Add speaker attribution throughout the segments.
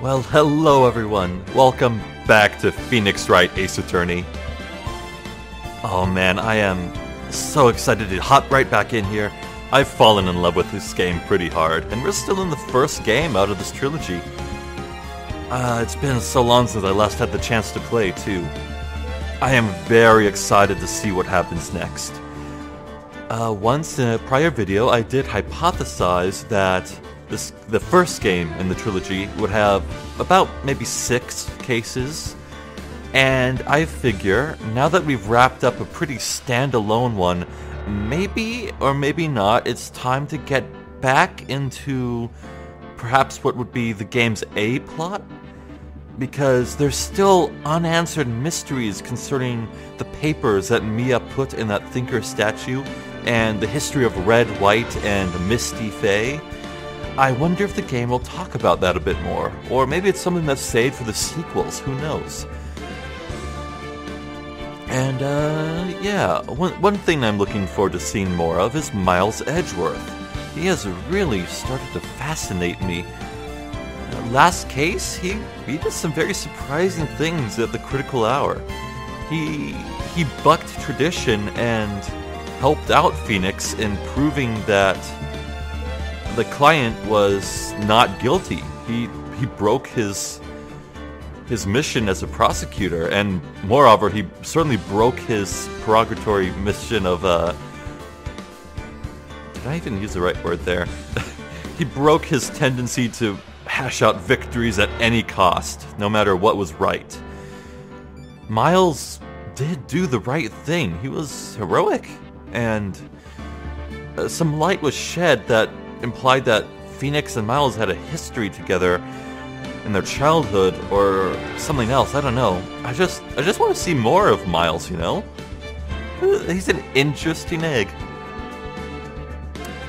Speaker 1: Well, hello everyone. Welcome back to Phoenix Wright Ace Attorney. Oh man, I am so excited to hop right back in here. I've fallen in love with this game pretty hard, and we're still in the first game out of this trilogy. Uh, it's been so long since I last had the chance to play, too. I am very excited to see what happens next. Uh, once in a prior video, I did hypothesize that this, the first game in the trilogy would have about maybe six cases. And I figure, now that we've wrapped up a pretty standalone one, maybe or maybe not, it's time to get back into perhaps what would be the game's A plot? Because there's still unanswered mysteries concerning the papers that Mia put in that Thinker statue and the history of Red, White, and Misty Fey. I wonder if the game will talk about that a bit more, or maybe it's something that's saved for the sequels, who knows? And, uh, yeah, one, one thing I'm looking forward to seeing more of is Miles Edgeworth. He has really started to fascinate me. Last case, he, he did some very surprising things at the critical hour. He, he bucked tradition and helped out Phoenix in proving that the client was not guilty. He he broke his his mission as a prosecutor, and moreover, he certainly broke his purgatory mission of uh. Did I even use the right word there? he broke his tendency to hash out victories at any cost, no matter what was right. Miles did do the right thing. He was heroic and uh, some light was shed that implied that Phoenix and Miles had a history together in their childhood or something else. I don't know. I just I just want to see more of Miles, you know? He's an interesting egg.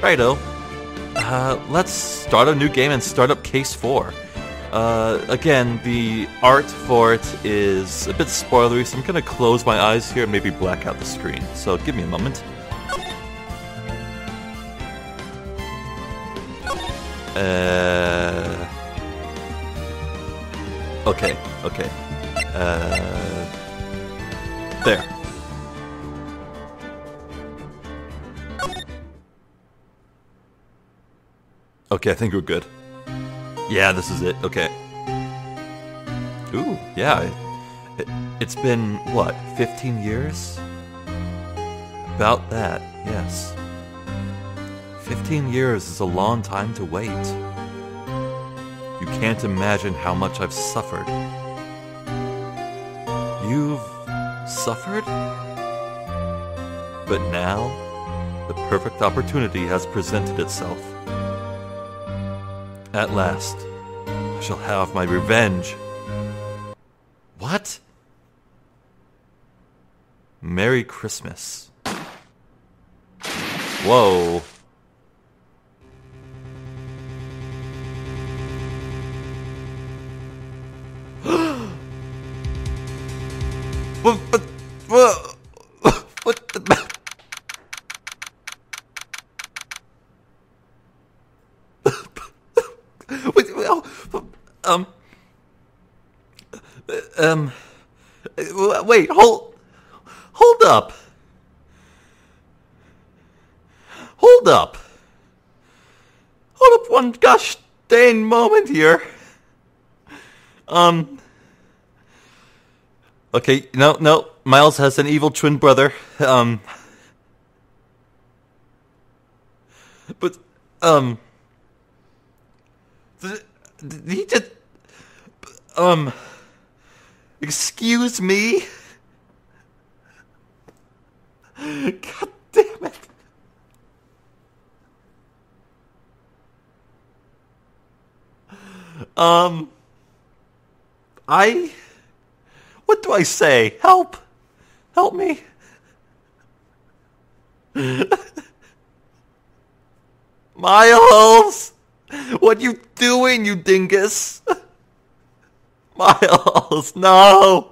Speaker 1: Righto. Uh, let's start a new game and start up Case 4. Uh, again, the art for it is a bit spoilery, so I'm gonna close my eyes here and maybe black out the screen. So give me a moment. Uh. Okay, okay. Uh. There. Okay, I think we're good. Yeah, this is it. Okay. Ooh, yeah. It, it's been, what, 15 years? About that, yes. 15 years is a long time to wait. You can't imagine how much I've suffered. You've suffered? But now, the perfect opportunity has presented itself. At last, I shall have my revenge. What? Merry Christmas. Whoa. Um, okay, no, no, Miles has an evil twin brother. Um, but, um. He just um excuse me god damn it um i what do i say help help me miles what you doing, you dingus? Miles, no.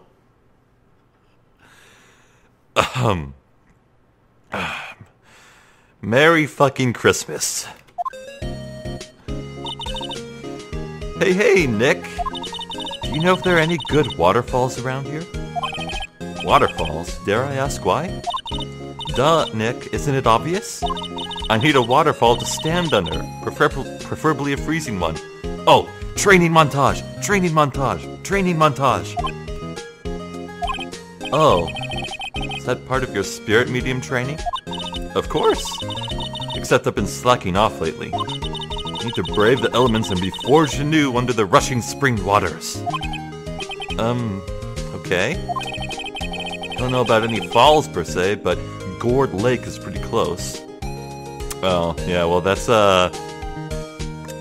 Speaker 1: Um. Merry fucking Christmas. Hey, hey, Nick. Do you know if there are any good waterfalls around here? Waterfalls? Dare I ask why? Duh, Nick, isn't it obvious? I need a waterfall to stand under, prefer preferably a freezing one. Oh, training montage, training montage, training montage. Oh, is that part of your spirit medium training? Of course. Except I've been slacking off lately. Need to brave the elements and be forged anew under the rushing spring waters. Um, okay. I don't know about any falls per se, but Gourd Lake is pretty close. Oh, yeah, well that's, uh...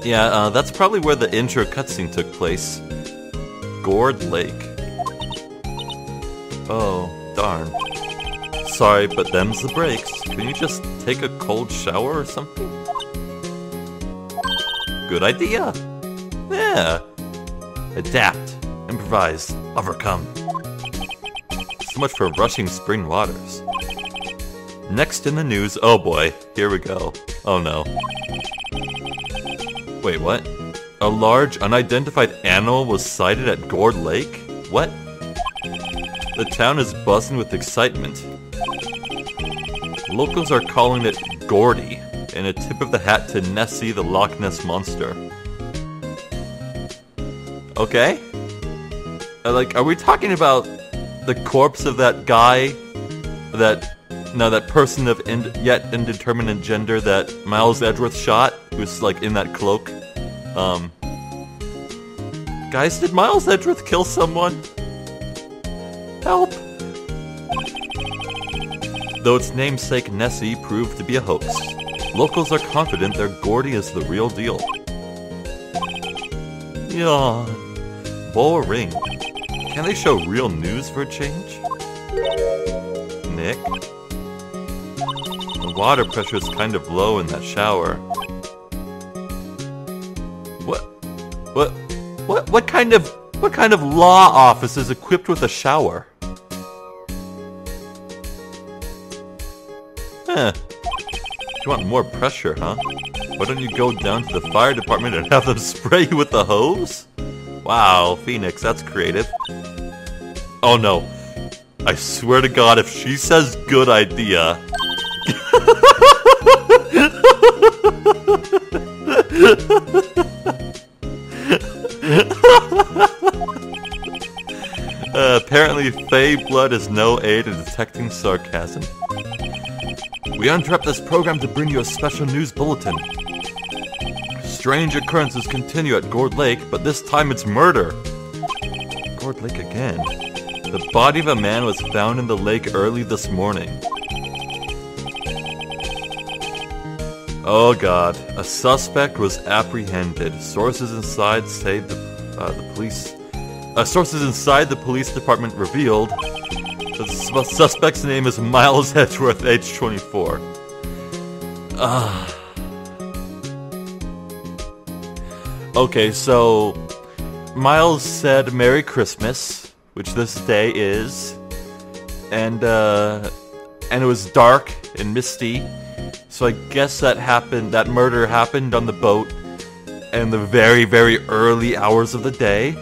Speaker 1: Yeah, uh, that's probably where the intro cutscene took place. Gourd Lake. Oh, darn. Sorry, but them's the breaks. Can you just take a cold shower or something? Good idea! Yeah! Adapt, improvise, overcome. So much for rushing spring waters. Next in the news, oh boy, here we go. Oh no. Wait, what? A large, unidentified animal was sighted at Gourd Lake? What? The town is buzzing with excitement. Locals are calling it Gourdy, and a tip of the hat to Nessie the Loch Ness Monster. Okay? Uh, like, are we talking about the corpse of that guy that now that person of yet indeterminate gender that Miles Edgeworth shot, who's like in that cloak. Um, guys, did Miles Edgeworth kill someone? Help! Though its namesake Nessie proved to be a hoax, locals are confident their Gourdy is the real deal. Yawn. Boring. Can they show real news for a change? Nick? The water pressure is kind of low in that shower. What? What? What? What kind of? What kind of law office is equipped with a shower? Huh. Want more pressure, huh? Why don't you go down to the fire department and have them spray you with the hose? Wow, Phoenix, that's creative. Oh no. I swear to god, if she says good idea, uh, apparently, Fey blood is no aid in detecting sarcasm. We interrupt this program to bring you a special news bulletin. Strange occurrences continue at Gourd Lake, but this time it's murder. Gourd Lake again. The body of a man was found in the lake early this morning. Oh god, a suspect was apprehended. Sources inside say the, uh, the police. Uh, sources inside the police department revealed the suspect's name is Miles Edgeworth, age 24. Ah. Okay, so Miles said Merry Christmas, which this day is, and uh, and it was dark and misty so I guess that happened, that murder happened on the boat in the very, very early hours of the day.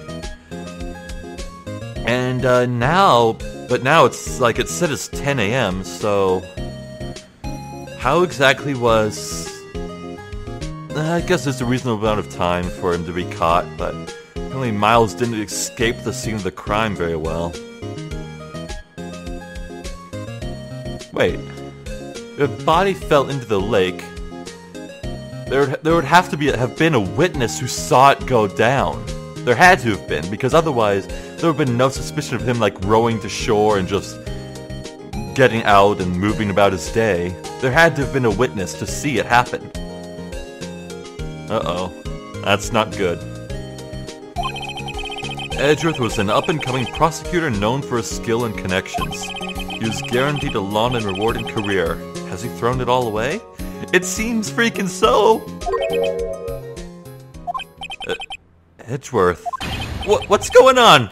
Speaker 1: And uh, now, but now it's like it said it's 10 a.m., so how exactly was. Uh, I guess there's a reasonable amount of time for him to be caught, but apparently Miles didn't escape the scene of the crime very well. Wait. If body fell into the lake, there there would have to be have been a witness who saw it go down. There had to have been, because otherwise there would have been no suspicion of him like rowing to shore and just getting out and moving about his day. There had to have been a witness to see it happen. Uh-oh. That's not good. Edgeworth was an up-and-coming prosecutor known for his skill and connections. He was guaranteed a long and rewarding career, has he thrown it all away? It seems freaking so! Uh, Edgeworth. What, what's going on?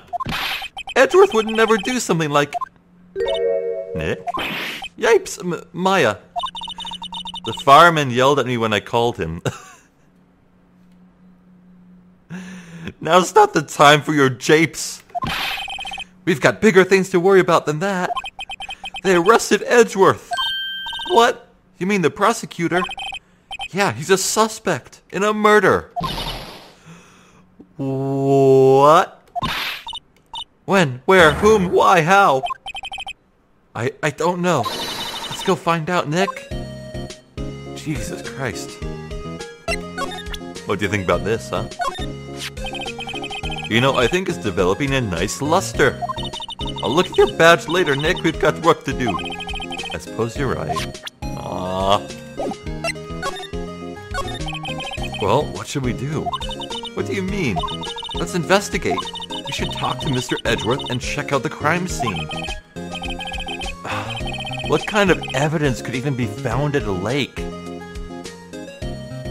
Speaker 1: Edgeworth would never do something like... Nick? Yipes, M Maya. The fireman yelled at me when I called him. Now's not the time for your japes. We've got bigger things to worry about than that. They arrested Edgeworth. What? You mean the prosecutor? Yeah, he's a suspect in a murder. What? When? Where? Whom? Why? How? I I don't know. Let's go find out, Nick. Jesus Christ. What do you think about this, huh? You know, I think it's developing a nice luster. I'll look at your badge later, Nick. We've got work to do. I suppose you're right. Ah. Well, what should we do? What do you mean? Let's investigate. Should talk to Mr. Edgeworth and check out the crime scene. What kind of evidence could even be found at a lake?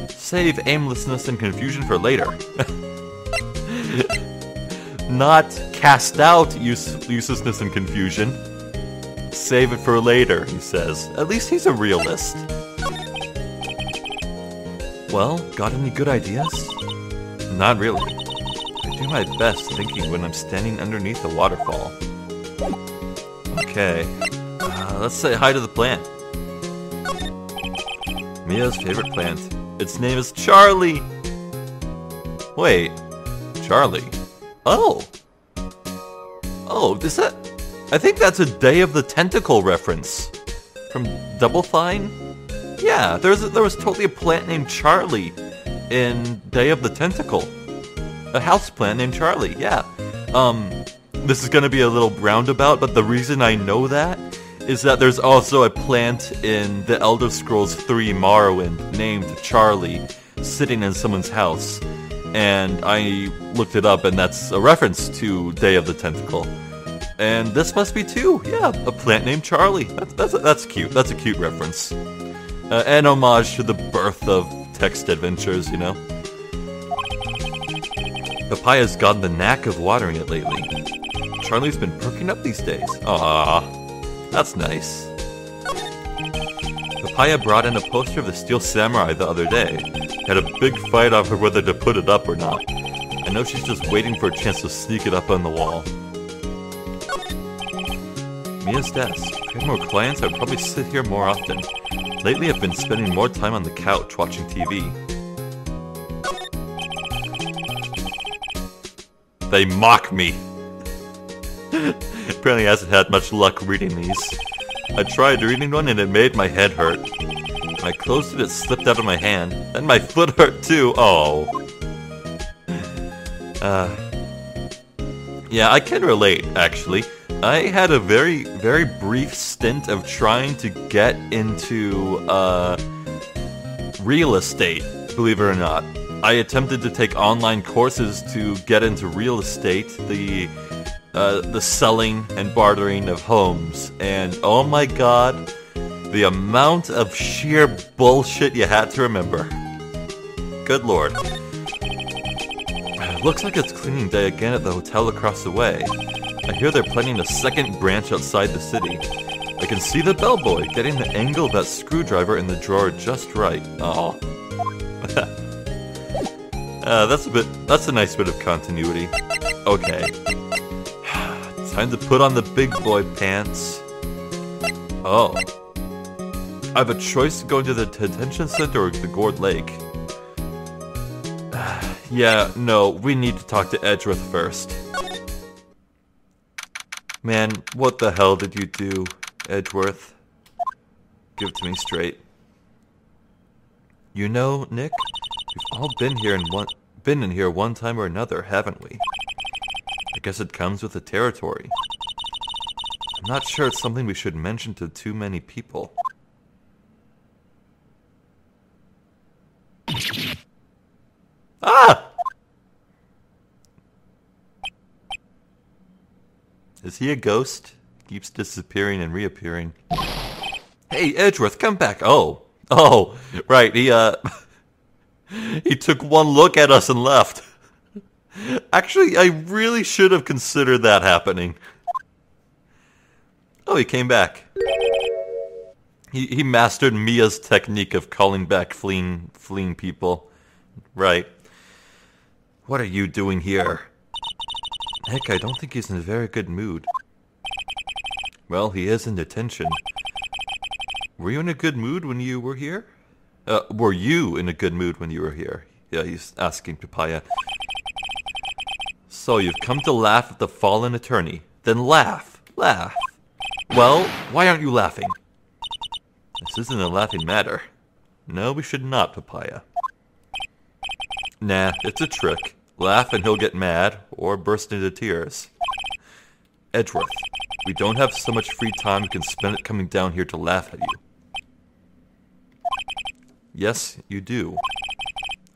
Speaker 1: Save aimlessness and confusion for later. Not cast out use- uselessness and confusion. Save it for later, he says. At least he's a realist. Well, got any good ideas? Not really. Do my best thinking when I'm standing underneath a waterfall. Okay, uh, let's say hi to the plant. Mia's favorite plant. Its name is Charlie! Wait, Charlie? Oh! Oh, is that. I think that's a Day of the Tentacle reference. From Double Fine? Yeah, there's a, there was totally a plant named Charlie in Day of the Tentacle. A house plant named Charlie, yeah. Um, this is gonna be a little roundabout, but the reason I know that is that there's also a plant in the Elder Scrolls 3 Morrowind named Charlie sitting in someone's house. And I looked it up, and that's a reference to Day of the Tentacle. And this must be too, yeah, a plant named Charlie. That's, that's, that's cute. That's a cute reference. Uh, an homage to the birth of text adventures, you know? Papaya's gotten the knack of watering it lately. Charlie's been perking up these days. Ah. That's nice. Papaya brought in a poster of the Steel Samurai the other day. Had a big fight over whether to put it up or not. I know she's just waiting for a chance to sneak it up on the wall. Mia's desk. If I had more clients, I'd probably sit here more often. Lately, I've been spending more time on the couch watching TV. They mock me. Apparently I hasn't had much luck reading these. I tried reading one and it made my head hurt. When I closed it, it slipped out of my hand. Then my foot hurt too. Oh. Uh. Yeah, I can relate, actually. I had a very, very brief stint of trying to get into, uh, real estate, believe it or not. I attempted to take online courses to get into real estate. The uh, the selling and bartering of homes. And oh my god, the amount of sheer bullshit you had to remember. Good lord. Looks like it's cleaning day again at the hotel across the way. I hear they're planning a second branch outside the city. I can see the bellboy getting the angle of that screwdriver in the drawer just right. Oh. Uh, that's a bit. That's a nice bit of continuity. Okay. Time to put on the big boy pants. Oh. I have a choice to go to the detention center or the Gourd Lake. yeah, no, we need to talk to Edgeworth first. Man, what the hell did you do, Edgeworth? Give it to me straight. You know, Nick, we've all been here in one been in here one time or another, haven't we? I guess it comes with the territory. I'm not sure it's something we should mention to too many people. Ah! Is he a ghost? Keeps disappearing and reappearing. Hey, Edgeworth, come back. Oh. Oh, right. He, uh. he took one look at us and left. Actually, I really should have considered that happening. Oh, he came back. He he mastered Mia's technique of calling back fleeing fleeing people. Right. What are you doing here? Heck, I don't think he's in a very good mood. Well, he is in detention. Were you in a good mood when you were here? Uh, were you in a good mood when you were here? Yeah, he's asking Papaya. So you've come to laugh at the fallen attorney. Then laugh. Laugh. Well, why aren't you laughing? This isn't a laughing matter. No, we should not, Papaya. Nah, it's a trick. Laugh and he'll get mad, or burst into tears. Edgeworth, we don't have so much free time we can spend it coming down here to laugh at you. Yes, you do.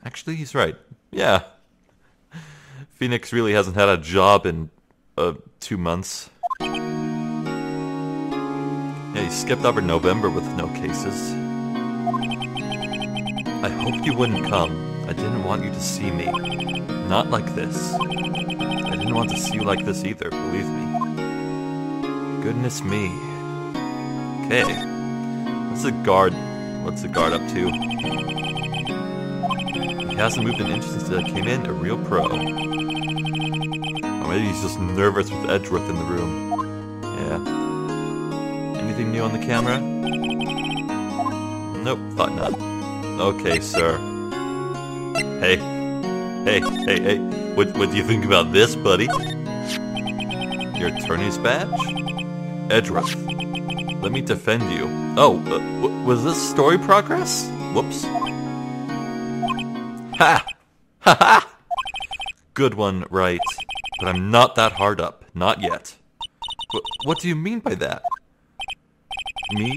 Speaker 1: Actually, he's right. Yeah. Phoenix really hasn't had a job in, uh, two months. Yeah, he skipped over November with no cases. I hoped you wouldn't come. I didn't want you to see me. Not like this. I didn't want to see you like this either, believe me. Goodness me. Okay. What's the guard What's the guard up to? He hasn't moved an inch since I came in, a real pro. Or maybe he's just nervous with Edgeworth in the room. Yeah. Anything new on the camera? Nope, thought not. Okay, sir. Hey. Hey, hey, hey. What, what do you think about this, buddy? Your attorney's badge? Edgeworth, let me defend you. Oh, uh, was this story progress? Whoops. Ha! Ha ha! Good one, right. But I'm not that hard up. Not yet. W what do you mean by that? Me?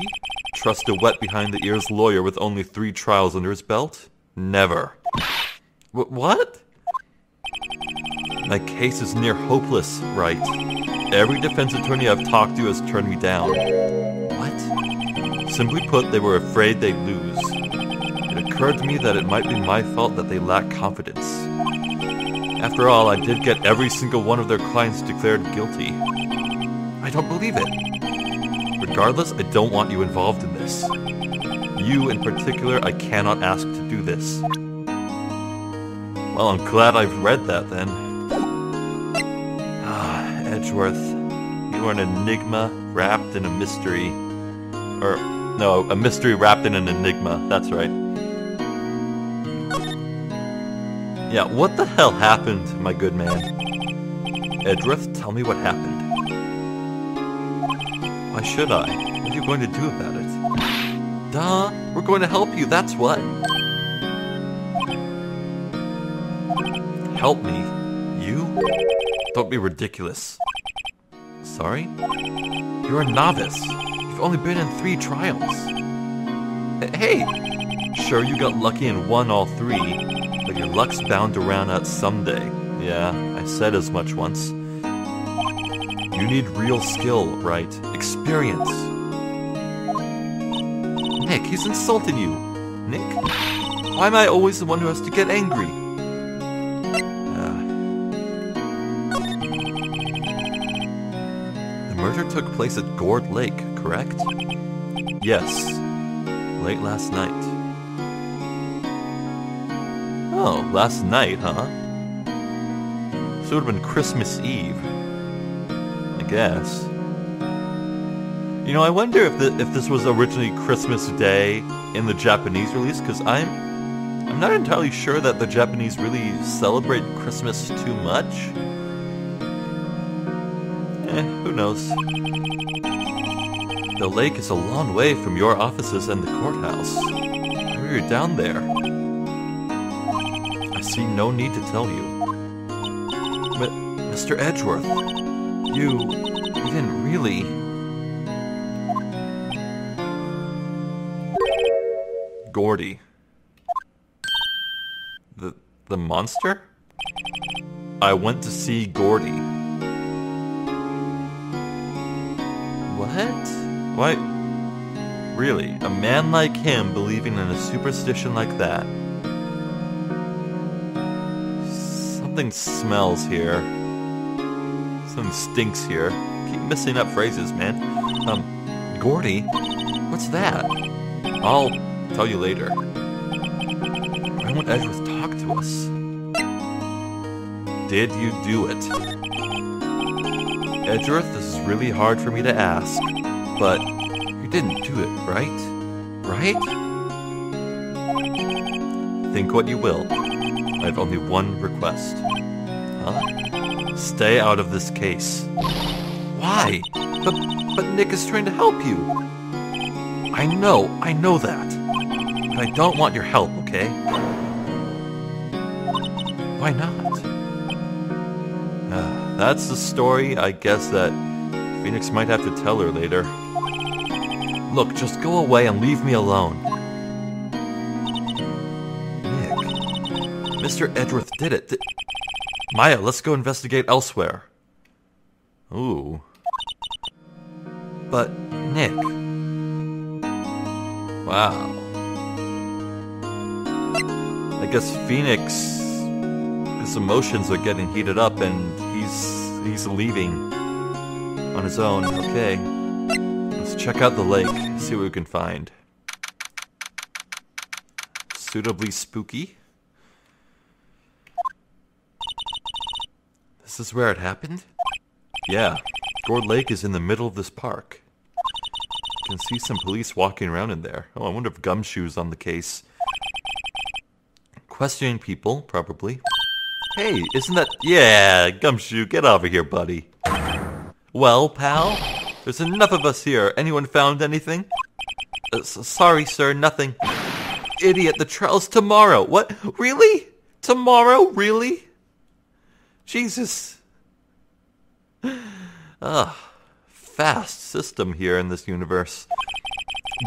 Speaker 1: Trust a wet behind the ears lawyer with only three trials under his belt? Never. W what? My case is near hopeless, right? Every defense attorney I've talked to has turned me down. Simply put, they were afraid they'd lose. It occurred to me that it might be my fault that they lack confidence. After all, I did get every single one of their clients declared guilty. I don't believe it. Regardless, I don't want you involved in this. You, in particular, I cannot ask to do this. Well, I'm glad I've read that then. Ah, Edgeworth. You are an enigma wrapped in a mystery. Or, no, a mystery wrapped in an enigma. That's right. Yeah, what the hell happened, my good man? Edgeworth, tell me what happened. Why should I? What are you going to do about it? Duh, we're going to help you, that's what. Help me? You? Don't be ridiculous. Sorry? You're a novice. You've only been in three trials. Hey! Sure, you got lucky and won all three, but your luck's bound to run out someday. Yeah, I said as much once. You need real skill, right? Experience. Nick, he's insulting you. Nick? Why am I always the one who has to get angry? Ah. The murder took place at Gourd Lake, correct? Yes. Late last night. Oh, last night, huh? So it would have been Christmas Eve. I guess. You know, I wonder if the, if this was originally Christmas Day in the Japanese release, because I'm I'm not entirely sure that the Japanese really celebrate Christmas too much. Eh, who knows? The lake is a long way from your offices and the courthouse. We are down there. I see no need to tell you. But, Mr. Edgeworth, you... you didn't really... Gourdy. The... the monster? I went to see Gourdy. What? Why? Really, a man like him believing in a superstition like that? Something smells here. Something stinks here. Keep missing up phrases, man. Um, Gourdy? What's that? I'll tell you later. Why won't Edgeworth talk to us? did you do it? Edgeworth, this is really hard for me to ask, but didn't do it, right? Right? Think what you will. I have only one request. Huh? Stay out of this case. Why? But, but Nick is trying to help you. I know, I know that. But I don't want your help, okay? Why not? Uh, that's the story, I guess, that Phoenix might have to tell her later. Look, just go away and leave me alone. Nick. Mr. Edgeworth did it. Th- Maya, let's go investigate elsewhere. Ooh. But, Nick. Wow. I guess Phoenix, his emotions are getting heated up and he's he's leaving on his own. Okay. Check out the lake, see what we can find. Suitably spooky. This is where it happened? Yeah. Gourd Lake is in the middle of this park. You can see some police walking around in there. Oh, I wonder if Gumshoe's on the case. Questioning people, probably. Hey, isn't that... Yeah, Gumshoe, get over here, buddy. Well, pal? There's enough of us here. Anyone found anything? Uh, sorry, sir, nothing. Idiot, the trial's tomorrow. What? Really? Tomorrow? Really? Jesus. Ugh. Fast system here in this universe.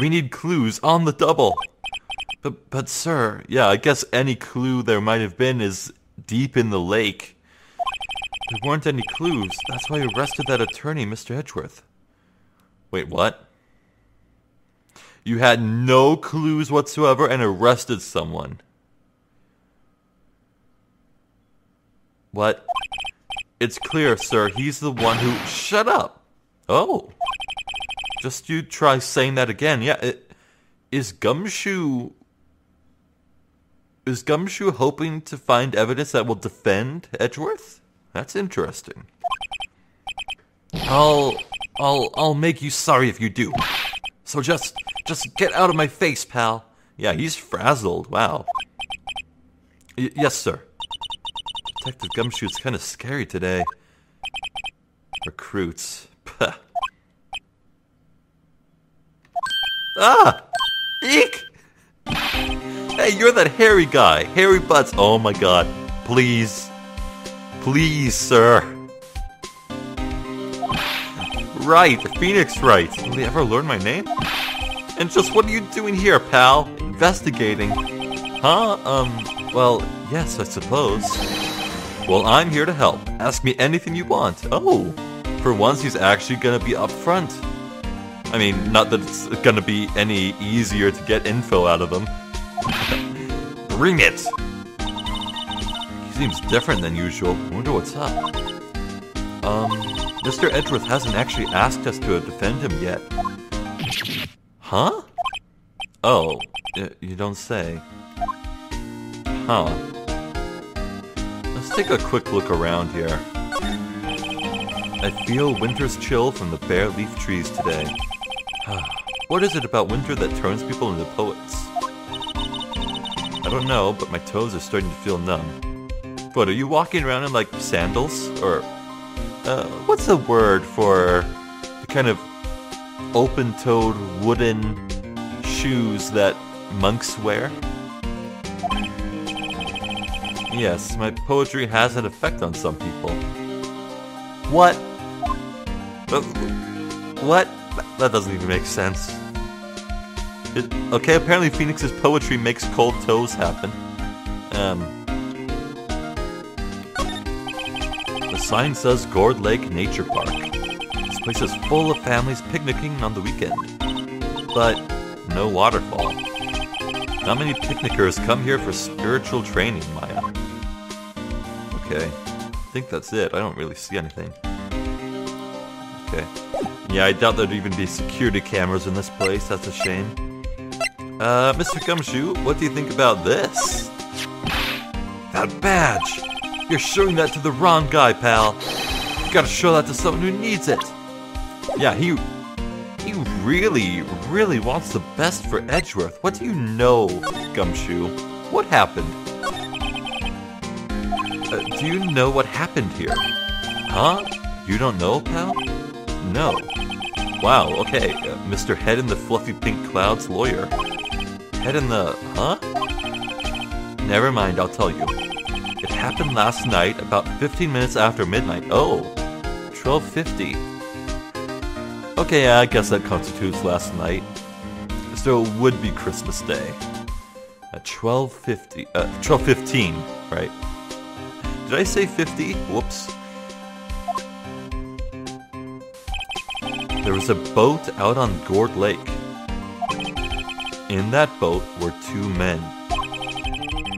Speaker 1: We need clues on the double. But, but sir, yeah, I guess any clue there might have been is deep in the lake. There weren't any clues. That's why you arrested that attorney, Mr. Edgeworth. Wait, what? You had no clues whatsoever and arrested someone. What? It's clear, sir. He's the one who. Shut up! Oh. Just you try saying that again. Yeah, it, is Gumshoe. Is Gumshoe hoping to find evidence that will defend Edgeworth? That's interesting. I'll. I'll. I'll make you sorry if you do. So just. Just get out of my face, pal. Yeah, he's frazzled. Wow. Y- yes, sir. Detective Gumshoe's kind of scary today. Recruits. Ah! Eek! Hey, you're that hairy guy. Hairy butts. Oh my god. Please. Please, sir. Right, Phoenix Wright. Will they ever learn my name? And just what are you doing here, pal? Investigating. Huh? Um, well, yes, I suppose. Well, I'm here to help. Ask me anything you want. Oh, for once he's actually gonna be upfront. I mean, not that it's gonna be any easier to get info out of him. Bring it! He seems different than usual. I wonder what's up. Um, Mr. Edgeworth hasn't actually asked us to defend him yet. Huh? Oh, you don't say. Huh. Let's take a quick look around here. I feel winter's chill from the bare leaf trees today. what is it about winter that turns people into poets? I don't know, but my toes are starting to feel numb. What, are you walking around in like sandals? Or, uh, what's the word for the kind of open toed wooden shoes that monks wear? Yes, my poetry has an effect on some people. What? Uh, What? That doesn't even make sense. It, okay, apparently Phoenix's poetry makes cold toes happen. Um. Sign says Gourd Lake Nature Park. This place is full of families picnicking on the weekend. But no waterfall. Not many picnickers come here for spiritual training, Maya. Okay. I think that's it. I don't really see anything. Okay. Yeah, I doubt there'd even be security cameras in this place. That's a shame. Uh, Mr. Gumshoe, what do you think about this? That badge! You're showing that to the wrong guy, pal. You gotta show that to someone who needs it. Yeah, he he really, really wants the best for Edgeworth. What do you know, Gumshoe? What happened? Uh, do you know what happened here? Huh? You don't know, pal? No. Wow, okay. Uh, Mr. Head in the Fluffy Pink Clouds lawyer. Head in the... huh? Never mind, I'll tell you. Happened last night, about 15 minutes after midnight. Oh, 1250. Okay, I guess that constitutes last night. So it would be Christmas Day. At 1250, uh, 1215, right? Did I say 50? Whoops. There was a boat out on Gourd Lake. In that boat were two men.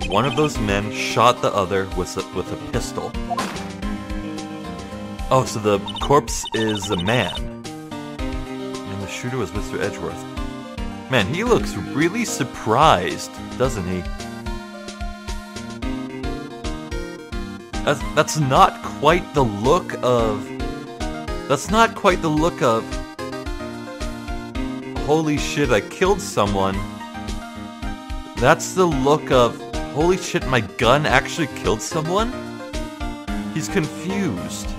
Speaker 1: One of those men shot the other with a, with a pistol. Oh, so the corpse is a man. And the shooter was Mr. Edgeworth. Man, he looks really surprised, doesn't he? That's, that's not quite the look of... That's not quite the look of... Holy shit, I killed someone. That's the look of... Holy shit, my gun actually killed someone? He's confused.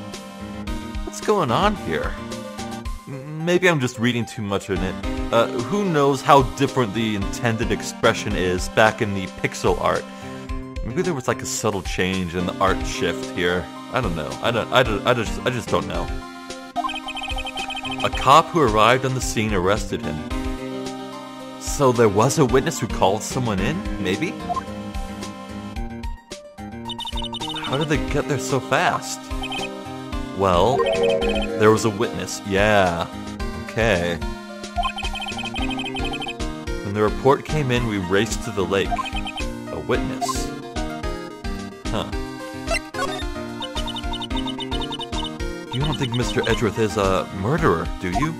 Speaker 1: What's going on here? Maybe I'm just reading too much in it. Uh, who knows how different the intended expression is back in the pixel art. Maybe there was like a subtle change in the art shift here. I don't know. I don't. I don't. I just. I just don't know. A cop who arrived on the scene arrested him. So there was a witness who called someone in. Maybe. How did they get there so fast? Well, there was a witness. Yeah. Okay. When the report came in, we raced to the lake. A witness. Huh. You don't think Mr. Edgeworth is a murderer, do you?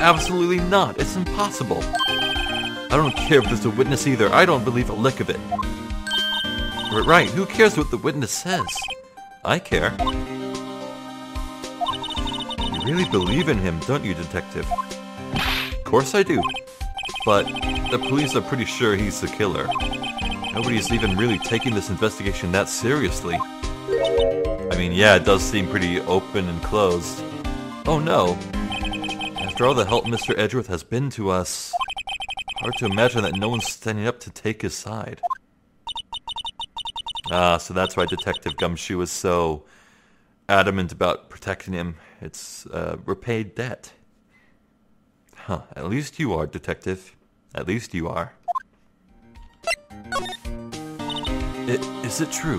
Speaker 1: Absolutely not. It's impossible. I don't care if there's a witness either. I don't believe a lick of it. Right, who cares what the witness says? I care. You really believe in him, don't you, Detective? Of course I do. But the police are pretty sure he's the killer. Nobody's even really taking this investigation that seriously. I mean, yeah, it does seem pretty open and closed. Oh no. After all the help Mr. Edgeworth has been to us, hard to imagine that no one's standing up to take his side. Ah, so that's why Detective Gumshoe is so adamant about protecting him. It's uh, repaid debt. Huh, at least you are, Detective. At least you are. Is it true?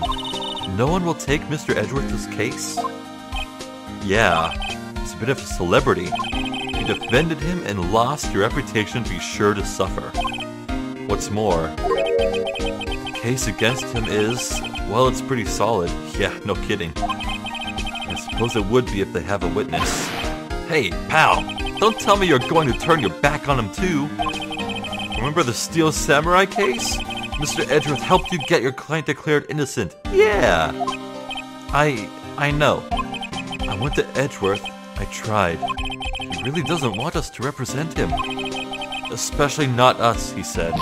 Speaker 1: No one will take Mr. Edgeworth's case? Yeah, he's a bit of a celebrity. You defended him and lost your reputation to be sure to suffer. What's more, case against him is, well, it's pretty solid. Yeah, no kidding. I suppose it would be if they have a witness. Hey, pal, don't tell me you're going to turn your back on him too. Remember the Steel Samurai case? Mr. Edgeworth helped you get your client declared innocent. Yeah. I I know. I went to Edgeworth. I tried. He really doesn't want us to represent him. Especially not us, he said.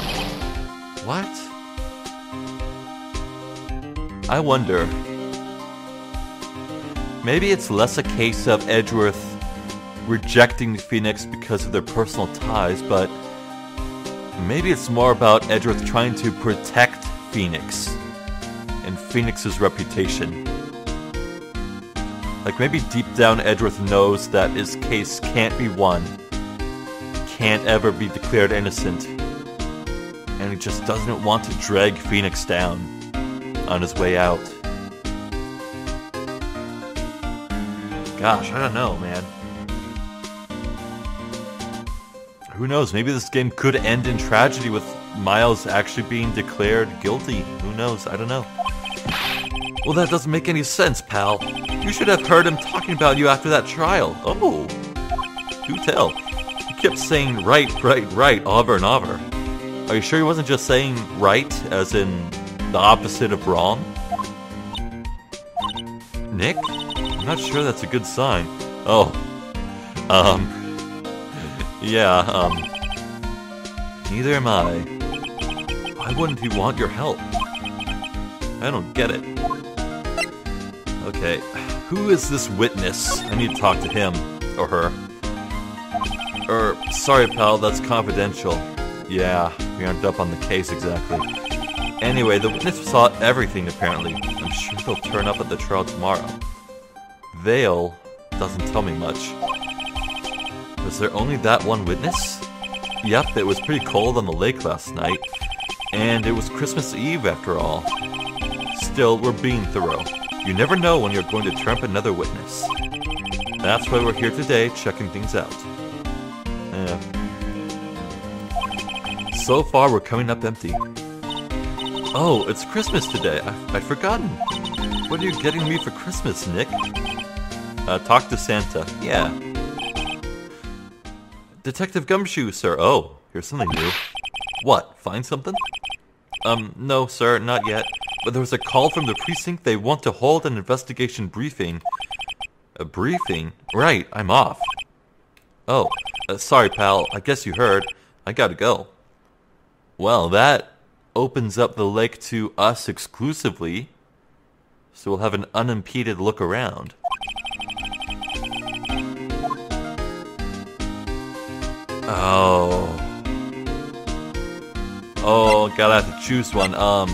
Speaker 1: What? I wonder. Maybe it's less a case of Edgeworth rejecting Phoenix because of their personal ties, but Maybe it's more about Edgeworth trying to protect Phoenix and Phoenix's reputation. Like maybe deep down Edgeworth knows that his case can't be won, can't ever be declared innocent, and he just doesn't want to drag Phoenix down on his way out. Gosh, I don't know, man. who knows? Maybe this game could end in tragedy with Miles actually being declared guilty. Who knows? I don't know. Well, that doesn't make any sense, pal. You should have heard him talking about you after that trial. Oh, do tell. He kept saying right, right, right over and over. Are you sure he wasn't just saying right, as in the opposite of wrong? Nick? I'm not sure that's a good sign. Oh. Um. Yeah, um. Neither am I. Why wouldn't he want your help? I don't get it. Okay, who is this witness? I need to talk to him. Or her. Er, sorry pal, that's confidential. Yeah, we aren't up on the case exactly. Anyway, the witness saw everything apparently. I'm sure they'll turn up at the trial tomorrow. Vale doesn't tell me much. Was there only that one witness? Yep, it was pretty cold on the lake last night. And it was Christmas Eve after all. Still, we're being thorough. You never know when you're going to trump another witness. That's why we're here today, checking things out. Eh. So far, we're coming up empty. Oh, it's Christmas today. I- I'd forgotten. What are you getting me for Christmas, Nick? Uh, talk to Santa. Yeah. Detective Gumshoe, sir. Oh, here's something new. What? Find something? Um, no, sir, not yet. But there was a call from the precinct. They want to hold an investigation briefing. A briefing? Right, I'm off. Oh, uh, sorry, pal. I guess you heard. I gotta go. Well, that opens up the lake to us exclusively. So we'll have an unimpeded look around. Oh. Oh, gotta have to choose one. Um.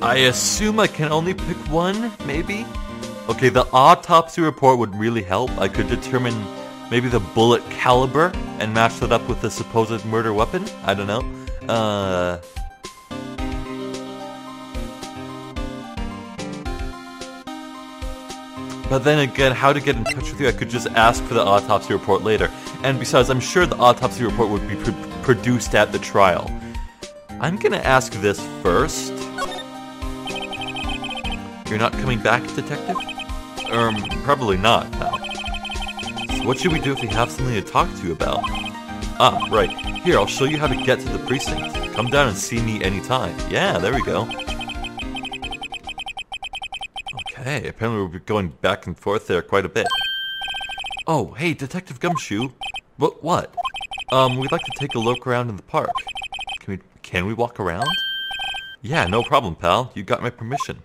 Speaker 1: I assume I can only pick one, maybe? Okay, the autopsy report would really help. I could determine maybe the bullet caliber and match that up with the supposed murder weapon. I don't know. Uh. But then again, how to get in touch with you, I could just ask for the autopsy report later. And besides, I'm sure the autopsy report would be pr- produced at the trial. I'm gonna ask this first. You're not coming back, detective? Um, probably not. What should we do if we have something to talk to you about? Ah, right. Here, I'll show you how to get to the precinct. Come down and see me anytime. Yeah, there we go. Okay, apparently we'll be going back and forth there quite a bit. Oh, hey, Detective Gumshoe. What? What? Um, we'd like to take a look around in the park. Can we? Can we walk around? Yeah, no problem, pal. You got my permission.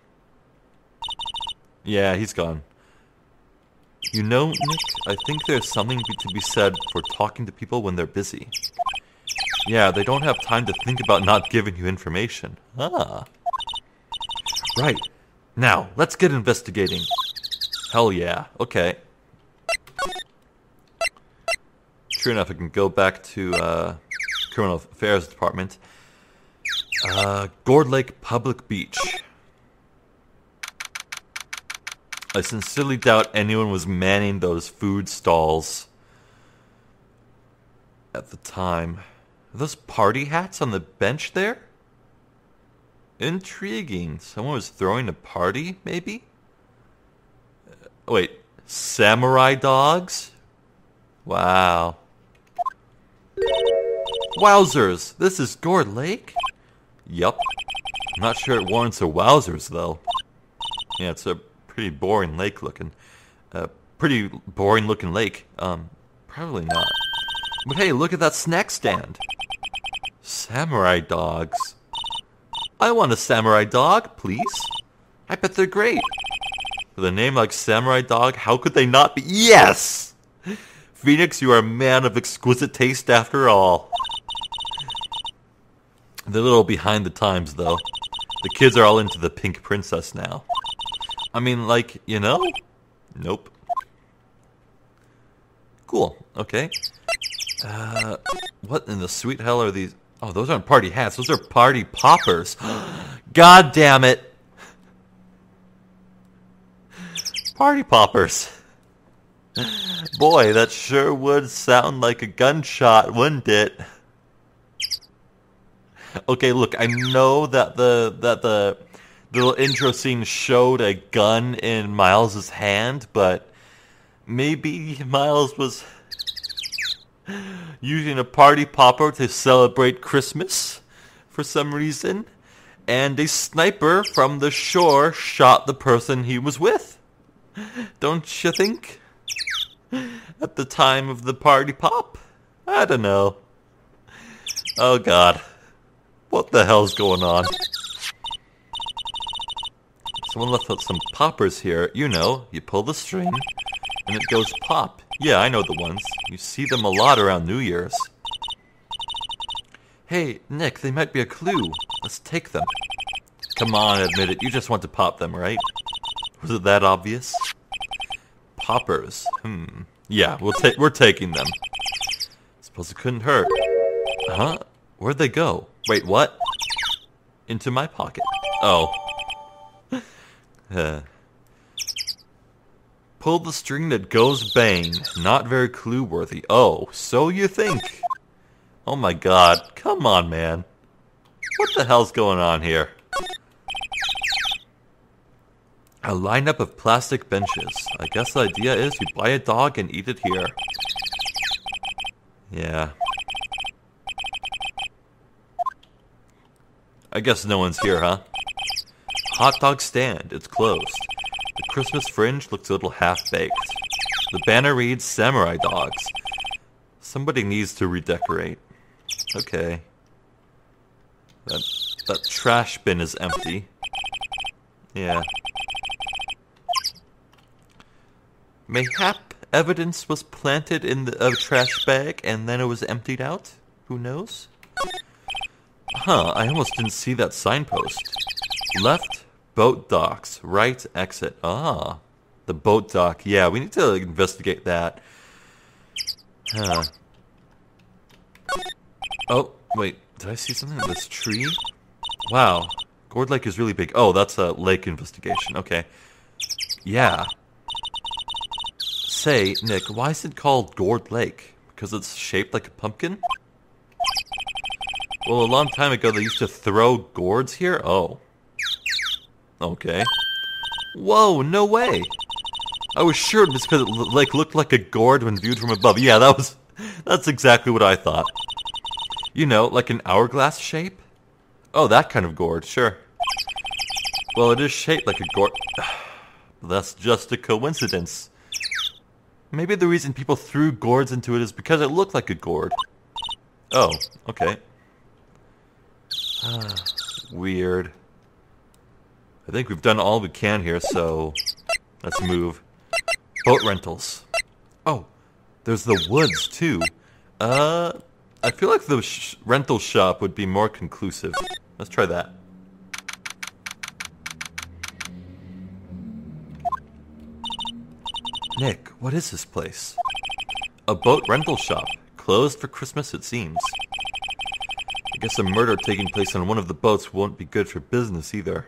Speaker 1: Yeah, he's gone. You know, Nick, I think there's something to be said for talking to people when they're busy. Yeah, they don't have time to think about not giving you information. Ah. Right. Now, let's get investigating. Hell yeah. Okay. True enough, I can go back to uh, Criminal Affairs Department. Uh, Gourd Lake Public Beach. I sincerely doubt anyone was manning those food stalls at the time. Are those party hats on the bench there? Intriguing. Someone was throwing a party, maybe? Wait, samurai dogs? Wow. Wowzers! This is Gourd Lake? Yup. Not sure it warrants a wowzers, though. Yeah, it's a pretty boring lake looking. Uh, pretty boring looking lake. Um, probably not. But hey, look at that snack stand. Samurai dogs. I want a samurai dog, please. I bet they're great. With a name like Samurai Dog, how could they not be? Yes! Phoenix, you are a man of exquisite taste after all. They're a little behind the times, though. The kids are all into the pink princess now. I mean, like, you know? Nope. Cool. Okay. Uh, what in the sweet hell are these? Oh, those aren't party hats. Those are party poppers. God damn it. Party poppers. Boy, that sure would sound like a gunshot, wouldn't it? Okay, look, I know that the that the, the little intro scene showed a gun in Miles's hand, but maybe Miles was using a party popper to celebrate Christmas for some reason. and a sniper from the shore shot the person he was with. Don't you think? At the time of the party pop? I don't know. Oh god. What the hell's going on? Someone left out some poppers here. You know, you pull the string, and it goes pop. Yeah, I know the ones. You see them a lot around New Year's. Hey, Nick, they might be a clue. Let's take them. Come on, admit it. You just want to pop them, right? Was it that obvious? Poppers. Hmm. Yeah, we'll ta we're taking them. Suppose it couldn't hurt. Huh? Where'd they go? Wait, what? Into my pocket. Oh. Pull the string that goes bang. Not very clue-worthy. Oh, so you think. Oh my god. Come on, man. What the hell's going on here? A lineup of plastic benches. I guess the idea is you buy a dog and eat it here. Yeah. I guess no one's here, huh? Hot dog stand. It's closed. The Christmas fringe looks a little half-baked. The banner reads Samurai Dogs. Somebody needs to redecorate. Okay. That, that trash bin is empty. Yeah. Mayhap evidence was planted in the trash bag and then it was emptied out? Who knows? Huh, I almost didn't see that signpost. Left, boat docks. Right, exit. Ah, the boat dock. Yeah, we need to investigate that. Huh. Oh, wait. Did I see something in this tree? Wow. Gourd Lake is really big. Oh, that's a lake investigation. Okay. Yeah. Say, Nick, why is it called Gourd Lake? Because it's shaped like a pumpkin? Well, a long time ago they used to throw gourds here? Oh. Okay. Whoa, no way! I was sure it was because it like looked like a gourd when viewed from above. Yeah, that was... That's exactly what I thought. You know, like an hourglass shape? Oh, that kind of gourd, sure. Well, it is shaped like a gourd. That's just a coincidence. Maybe the reason people threw gourds into it is because it looked like a gourd. Oh, okay. Weird. I think we've done all we can here, so let's move. Boat rentals. Oh, there's the woods, too. Uh, I feel like the sh rental shop would be more conclusive. Let's try that. Nick, what is this place? A boat rental shop. Closed for Christmas, it seems. I guess a murder taking place on one of the boats won't be good for business either.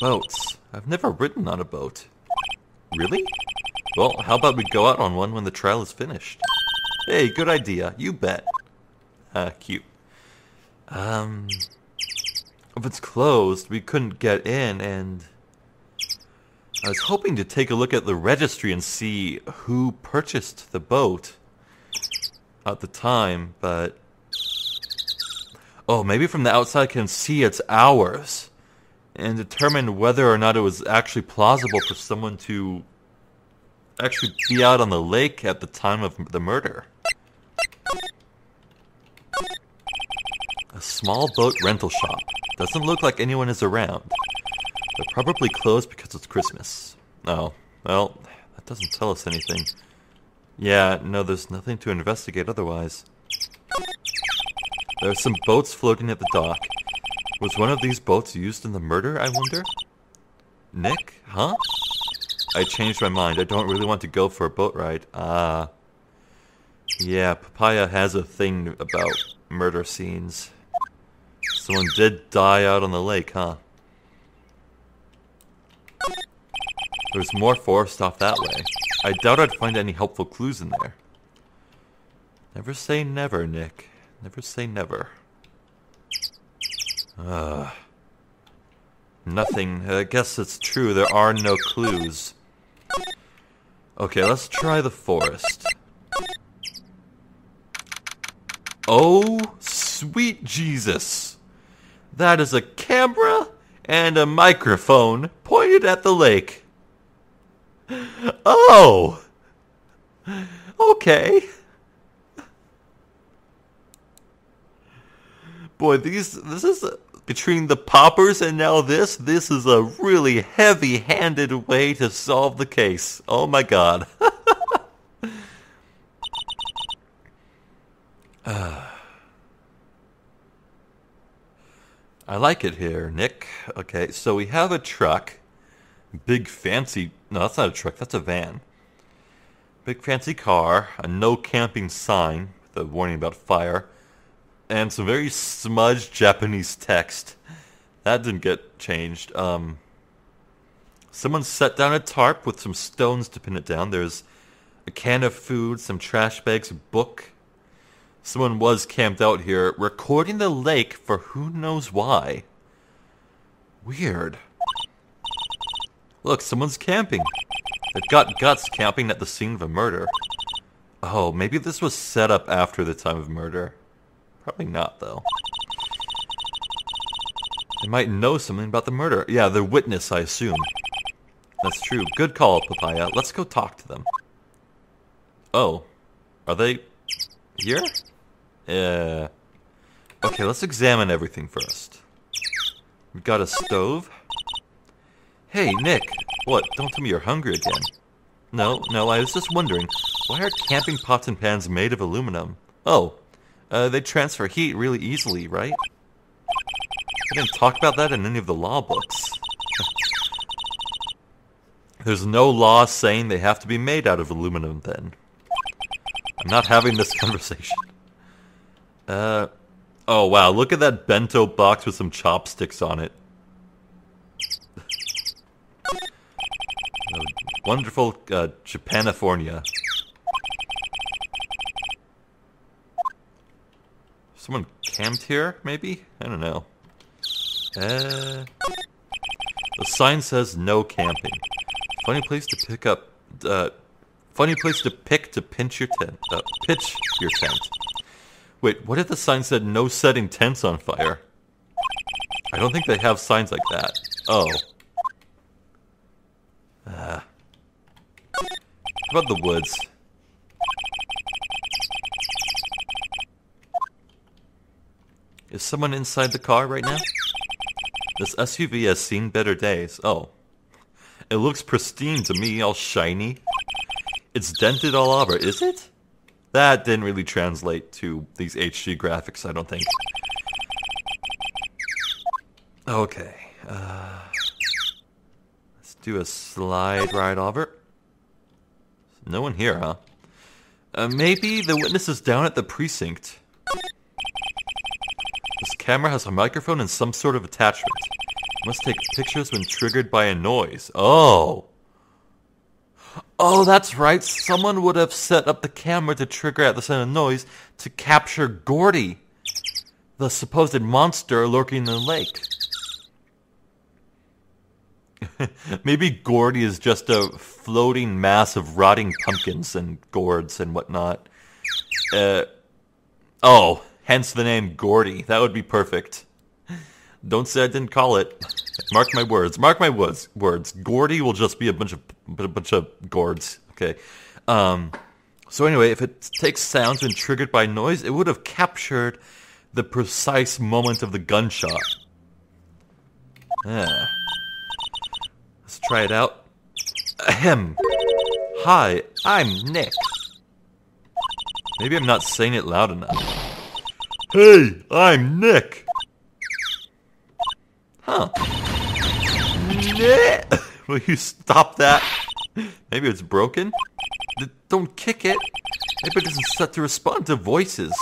Speaker 1: Boats. I've never ridden on a boat. Really? Well, how about we go out on one when the trial is finished? Hey, good idea. You bet. Uh, cute. Um, if it's closed, we couldn't get in, and I was hoping to take a look at the registry and see who purchased the boat at the time, but oh, maybe from the outside I can see it's ours and determine whether or not it was actually plausible for someone to actually be out on the lake at the time of the murder. A small boat rental shop. Doesn't look like anyone is around. They're probably closed because it's Christmas. Oh, well, that doesn't tell us anything. Yeah, no, there's nothing to investigate otherwise. There are some boats floating at the dock. Was one of these boats used in the murder, I wonder? Nick? Huh? I changed my mind. I don't really want to go for a boat ride. Ah. Uh, yeah, Papaya has a thing about murder scenes. Someone did die out on the lake, huh? There's more forest off that way. I doubt I'd find any helpful clues in there. Never say never, Nick. Never say never. Ugh. Nothing. I guess it's true. There are no clues. Okay, let's try the forest. Oh, sweet Jesus. That is a camera and a microphone pointed at the lake. Oh! Okay. Boy, these this is between the poppers and now this, this is a really heavy-handed way to solve the case. Oh my god. uh. I like it here, Nick. Okay, so we have a truck. Big fancy... No, that's not a truck. That's a van. Big fancy car. A no camping sign with a warning about fire. And some very smudged Japanese text. That didn't get changed. Um, someone set down a tarp with some stones to pin it down. There's a can of food, some trash bags, a book, Someone was camped out here, recording the lake for who knows why. Weird. Look, someone's camping. They've got guts camping at the scene of a murder. Oh, maybe this was set up after the time of murder. Probably not, though. They might know something about the murder. Yeah, the witness, I assume. That's true. Good call, Papaya. Let's go talk to them. Oh. Are they... here? Yeah. Okay, let's examine everything first. We've got a stove. Hey, Nick. What, don't tell me you're hungry again. No, no, I was just wondering, why are camping pots and pans made of aluminum? Oh, uh, they transfer heat really easily, right? I didn't talk about that in any of the law books. There's no law saying they have to be made out of aluminum, then. I'm not having this conversation. Uh, oh wow, look at that bento box with some chopsticks on it. wonderful uh, Japanifornia. Someone camped here, maybe? I don't know. Uh, the sign says no camping. Funny place to pick up. Uh, funny place to pick to pinch your tent. Uh, pitch your tent. Wait, what if the sign said no setting tents on fire? I don't think they have signs like that. Oh. Uh. About the woods? Is someone inside the car right now? This SUV has seen better days. Oh. It looks pristine to me, all shiny. It's dented all over, is it? That didn't really translate to these HD graphics, I don't think. Okay. Uh, let's do a slide right over. No one here, huh? Uh, maybe the witness is down at the precinct. Camera has a microphone and some sort of attachment. Must take pictures when triggered by a noise. Oh! Oh, that's right. Someone would have set up the camera to trigger at the sound of noise to capture Gourdy, the supposed monster lurking in the lake. Maybe Gourdy is just a floating mass of rotting pumpkins and gourds and whatnot. Uh, oh, hence the name Gourdy. That would be perfect. Don't say I didn't call it. Mark my words. Mark my words. Words. Gourdy will just be a bunch of a bunch of gourds. Okay. Um, so anyway, if it takes sounds when triggered by noise, it would have captured the precise moment of the gunshot. Yeah. Let's try it out. Ahem. Hi, I'm Nick. Maybe I'm not saying it loud enough. Hey, I'm Nick. Huh. Nick. Will you stop that? Maybe it's broken? Don't kick it. Maybe it isn't set to respond to voices.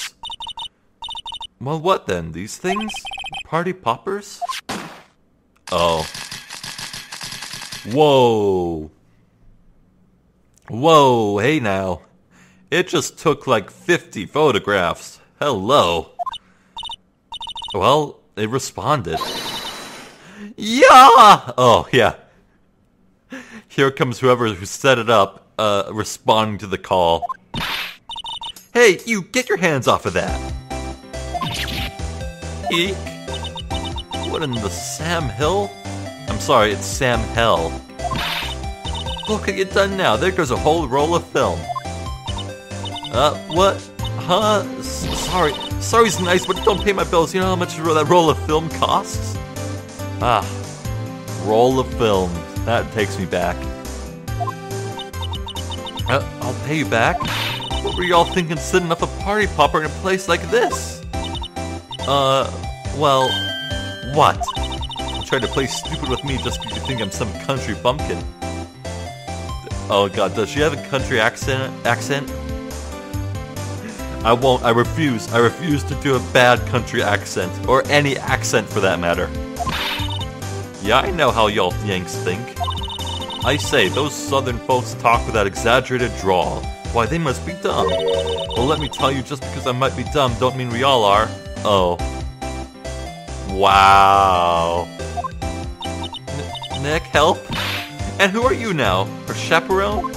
Speaker 1: Well, what then? These things? Party poppers? Oh. Whoa. Whoa, hey now. It just took like 50 photographs. Hello. Well, it responded. Yeah! Oh, yeah. Here comes whoever who set it up, uh, responding to the call. Hey, you, get your hands off of that! Eek. What in the Sam Hill? I'm sorry, it's Sam Hell. Look at you done now. There goes a whole roll of film. Uh, what? Huh? S sorry. Sorry's nice, but don't pay my bills. You know how much that roll of film costs? Ah, roll of film. That takes me back. Uh, I'll pay you back. What were y'all thinking setting up a party popper in a place like this? Uh, well, what? You tried to play stupid with me just because you think I'm some country bumpkin. Oh god, does she have a country accent? Accent? I won't. I refuse. I refuse to do a bad country accent, or any accent for that matter. Yeah, I know how y'all Yanks think. I say, those southern folks talk with that exaggerated drawl. Why, they must be dumb. Well, let me tell you, just because I might be dumb don't mean we all are. Oh. Wow. N Nick, help? And who are you now? Her chaperone?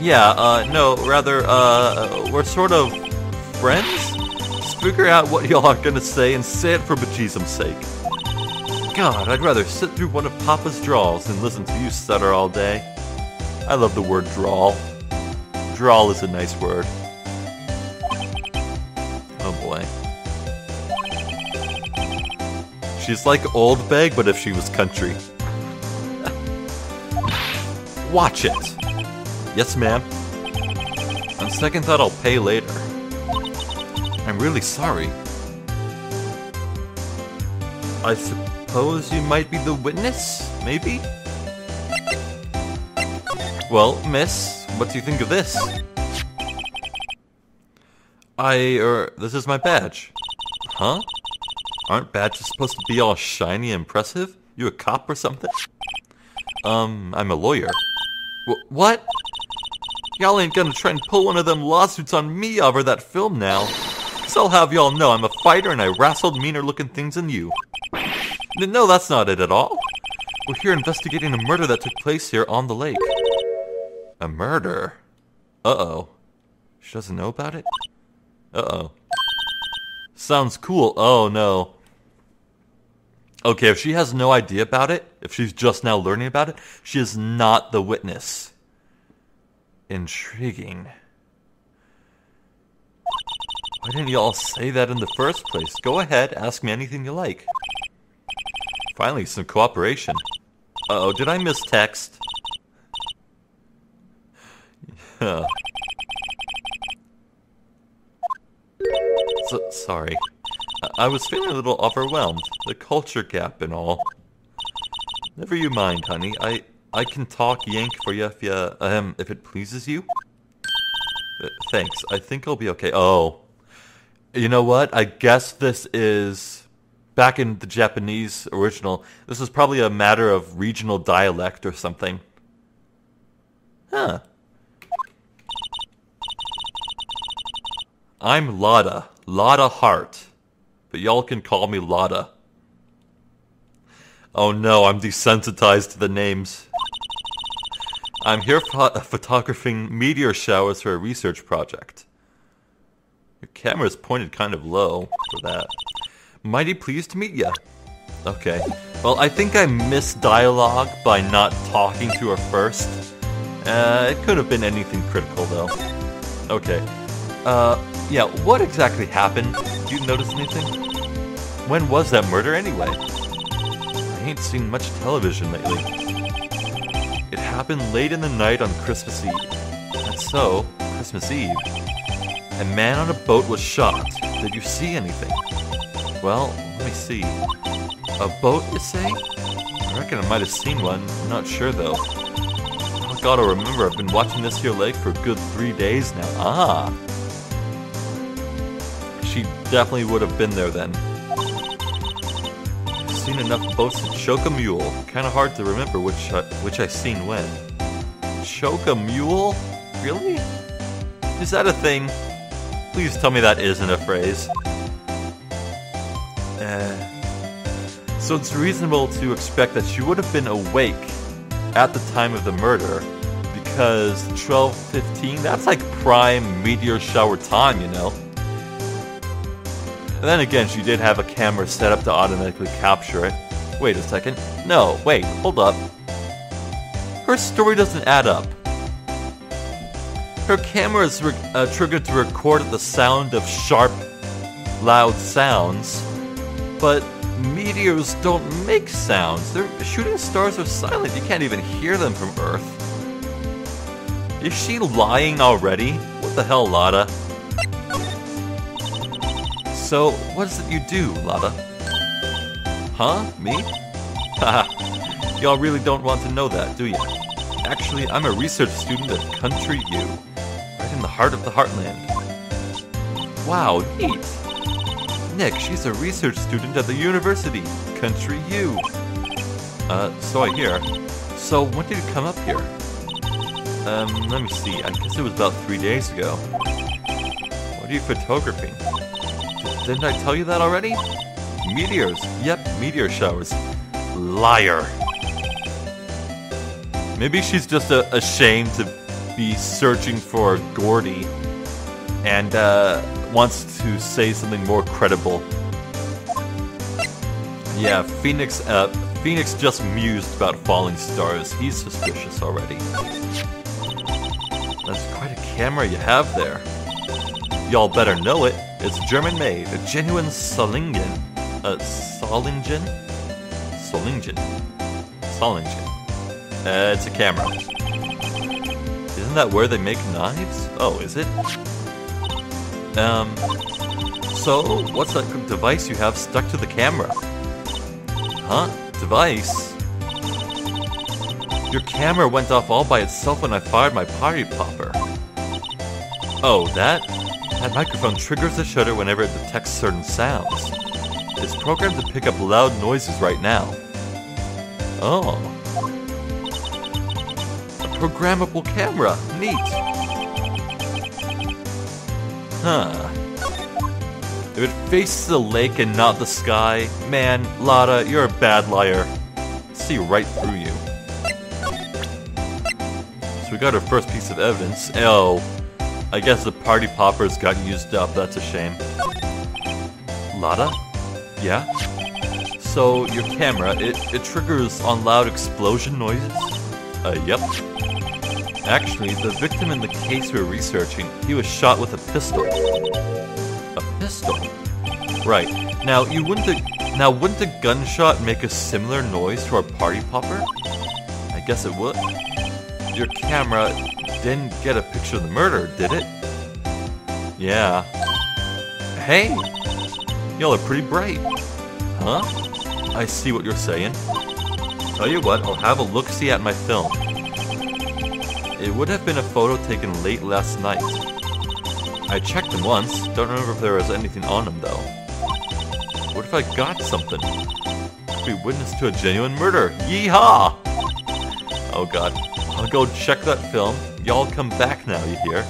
Speaker 1: Yeah, uh, no, rather, uh, we're sort of friends? Figure out what y'all are gonna say and say it for bejesus's sake. God, I'd rather sit through one of Papa's drawls than listen to you stutter all day. I love the word drawl. Drawl is a nice word. Oh boy. She's like Oldbag, but if she was country. Watch it! Yes, ma'am. On second thought, I'll pay later. Really sorry. I suppose you might be the witness? Maybe? Well, miss, what do you think of this? I, er, this is my badge. Huh? Aren't badges supposed to be all shiny and impressive? You a cop or something? Um, I'm a lawyer. W what? Y'all ain't gonna try and pull one of them lawsuits on me over that film now. I'll have y'all know I'm a fighter and I wrestled meaner looking things than you. No, that's not it at all. We're here investigating a murder that took place here on the lake. A murder? Uh-oh. She doesn't know about it? Uh-oh. Sounds cool. Oh, no. Okay, if she has no idea about it, if she's just now learning about it, she is not the witness. Intriguing. Why didn't you all say that in the first place? Go ahead, ask me anything you like. Finally, some cooperation. Uh oh did I miss text? So, sorry. I, I was feeling a little overwhelmed. The culture gap and all. Never you mind, honey. I I can talk Yank for you if you, um, if it pleases you. Uh, thanks. I think I'll be okay. Oh. You know what? I guess this is back in the Japanese original. This is probably a matter of regional dialect or something. Huh. I'm Lotta. Lotta Hart. But y'all can call me Lotta. Oh no, I'm desensitized to the names. I'm here photographing meteor showers for a research project. Your camera's pointed kind of low for that. Mighty pleased to meet ya. Okay. Well, I think I missed dialogue by not talking to her first. Uh, it could have been anything critical, though. Okay. Uh, yeah, what exactly happened? Did you notice anything? When was that murder, anyway? I ain't seen much television lately. It happened late in the night on Christmas Eve. And so, Christmas Eve, a man on a boat was shot. Did you see anything? Well, let me see. A boat, you say? I reckon I might have seen one. I'm not sure, though. Oh, gotta remember, I've been watching this here lake for a good three days now. Ah! She definitely would have been there then seen enough boats to choke a mule. Kind of hard to remember which uh, which I seen when. Choke a mule? Really? Is that a thing? Please tell me that isn't a phrase. Uh, so it's reasonable to expect that she would have been awake at the time of the murder because 12:15 that's like prime meteor shower time, you know. And then again, she did have a camera set up to automatically capture it. Wait a second. No, wait, hold up. Her story doesn't add up. Her camera is uh, triggered to record the sound of sharp, loud sounds, but meteors don't make sounds. Their shooting stars are silent. You can't even hear them from Earth. Is she lying already? What the hell, Lotta? So, what is it you do, Lotta? Huh? Me? Haha. Y'all really don't want to know that, do you? Actually, I'm a research student at Country U, the heart of the Heartland. Wow, neat! Nick, she's a research student at the university, Country U. Uh, so I hear. So, when did you come up here? Um, let me see, I guess it was about three days ago. What are you photographing? Didn't I tell you that already? Meteors. Yep, meteor showers. Liar. Maybe she's just uh, ashamed to be searching for Gourdy and uh, wants to say something more credible. Yeah, Phoenix. Uh, Phoenix just mused about falling stars. He's suspicious already. That's quite a camera you have there. Y'all better know it. It's German made, a genuine Solingen. Uh, Solingen? Solingen. Solingen. Uh, it's a camera. Isn't that where they make knives? Oh, is it? Um, so, what's that device you have stuck to the camera? Huh? Device? Your camera went off all by itself when I fired my party popper. Oh, that? That microphone triggers the shutter whenever it detects certain sounds. It's programmed to pick up loud noises right now. Oh. Programmable camera. Neat. Huh. If it faces the lake and not the sky, man, Lotta, you're a bad liar. See right through you. So we got our first piece of evidence. Oh, I guess the party poppers got used up, that's a shame. Lotta? Yeah? So, your camera, it, it triggers on loud explosion noises? Uh, yep. Actually, the victim in the case we're researching, he was shot with a pistol. A pistol? Right. Now, you wouldn't a, now wouldn't a gunshot make a similar noise to our party popper? I guess it would. Your camera didn't get a picture of the murder, did it? Yeah. Hey! Y'all are pretty bright. Huh? I see what you're saying. Tell you what, I'll have a look-see at my film. It would have been a photo taken late last night. I checked them once, don't remember if there was anything on them though. What if I got something? Could be witness to a genuine murder. Yeehaw! Oh god. I'll go check that film. Y'all come back now, you hear?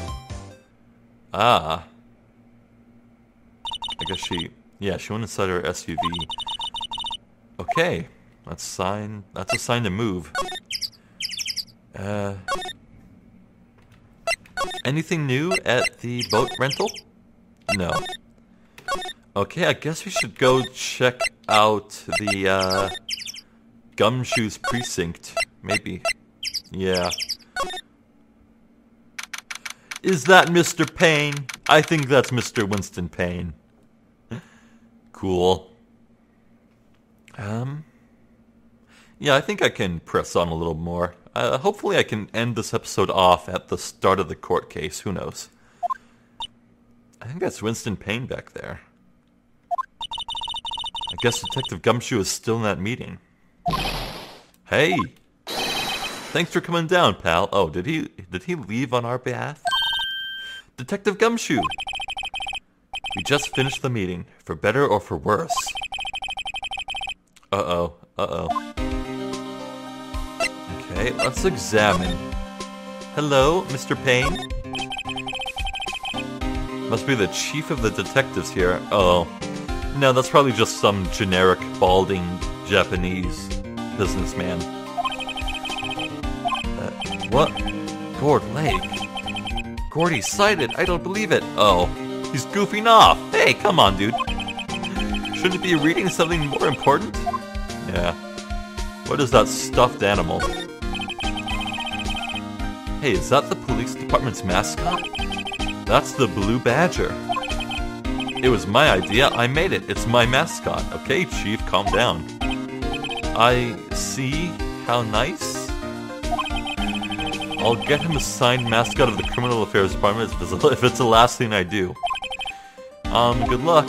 Speaker 1: Ah. I guess she... Yeah, she went inside her SUV. Okay. That's sign... That's a sign to move. Uh... Anything new at the boat rental? No. Okay, I guess we should go check out the, uh... Gumshoes Precinct. Maybe. Yeah. Is that Mr. Payne? I think that's Mr. Winston Payne. cool. Um. Yeah, I think I can press on a little more. Uh, hopefully, I can end this episode off at the start of the court case. Who knows? I think that's Winston Payne back there. I guess Detective Gumshoe is still in that meeting. Hey! Thanks for coming down, pal. Oh, did he did he leave on our behalf? Detective Gumshoe! We just finished the meeting, for better or for worse. Uh-oh, uh-oh. Okay, let's examine. Hello, Mr. Payne? Must be the chief of the detectives here. Oh. No, that's probably just some generic, balding, Japanese businessman. Uh, what? Gourd Lake? Gourdy's sighted. I don't believe it. Oh, he's goofing off. Hey, come on, dude. Shouldn't it be reading something more important? Yeah. What is that stuffed animal? Hey, is that the police department's mascot? That's the Blue Badger. It was my idea, I made it. It's my mascot. Okay, Chief, calm down. I see. How nice. I'll get him a signed mascot of the Criminal Affairs Department if it's the last thing I do. Um, good luck.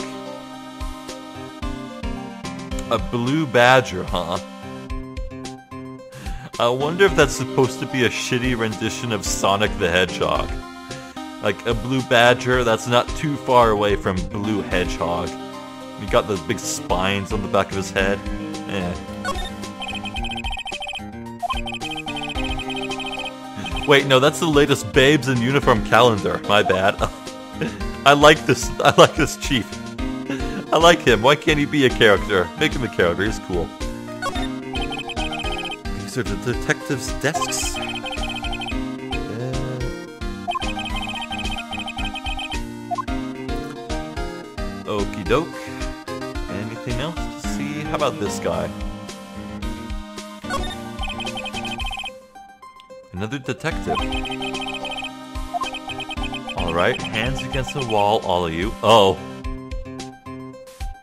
Speaker 1: A blue badger, huh? I wonder if that's supposed to be a shitty rendition of Sonic the Hedgehog. Like a blue badger that's not too far away from Blue Hedgehog. He got those big spines on the back of his head. Eh. Wait, no, that's the latest Babes in Uniform calendar. My bad. I like this. I like this chief. I like him. Why can't he be a character? Make him a character. He's cool. These are the detectives' desks. Uh, Okie doke. Anything else to see? How about this guy? Another detective. Alright, hands against the wall, all of you. Oh.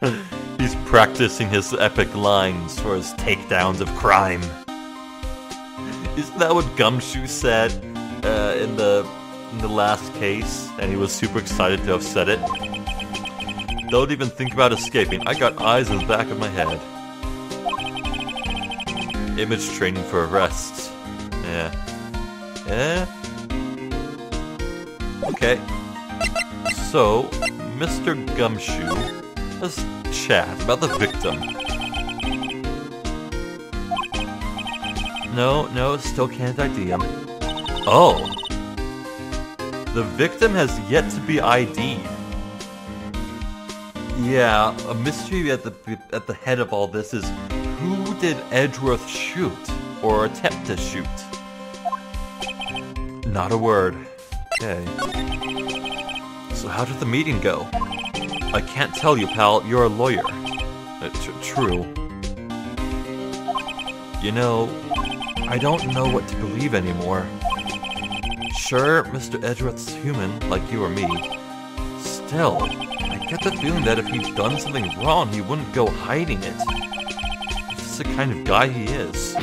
Speaker 1: He's practicing his epic lines for his takedowns of crime. Isn't that what Gumshoe said uh, in the in the last case? And he was super excited to have said it. Don't even think about escaping. I got eyes in the back of my head. Image training for arrests. Yeah. Eh? Okay. So, Mr. Gumshoe, let's chat about the victim. No, no, still can't ID him. Oh. The victim has yet to be ID'd. Yeah, a mystery at the at the head of all this is who did Edgeworth shoot or attempt to shoot? Not a word. Okay. So how did the meeting go? I can't tell you, pal. You're a lawyer. Uh, true. You know, I don't know what to believe anymore. Sure, Mr. Edgeworth's human, like you or me. Still, I get the feeling that if he'd done something wrong, he wouldn't go hiding it. This is the kind of guy he is.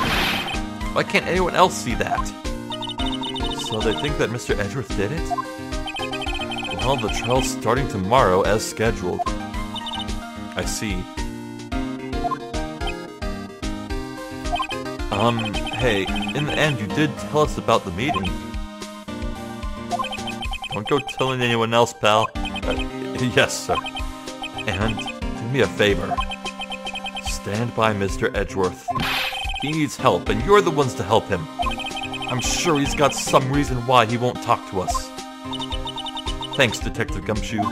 Speaker 1: Why can't anyone else see that? So they think that Mr. Edgeworth did it? Well, the trial's starting tomorrow as scheduled. I see. Um, hey, in the end, you did tell us about the meeting. Don't go telling anyone else, pal. Uh, yes, sir. And do me a favor. Stand by Mr. Edgeworth. He needs help, and you're the ones to help him. I'm sure he's got some reason why he won't talk to us. Thanks, Detective Gumshoe.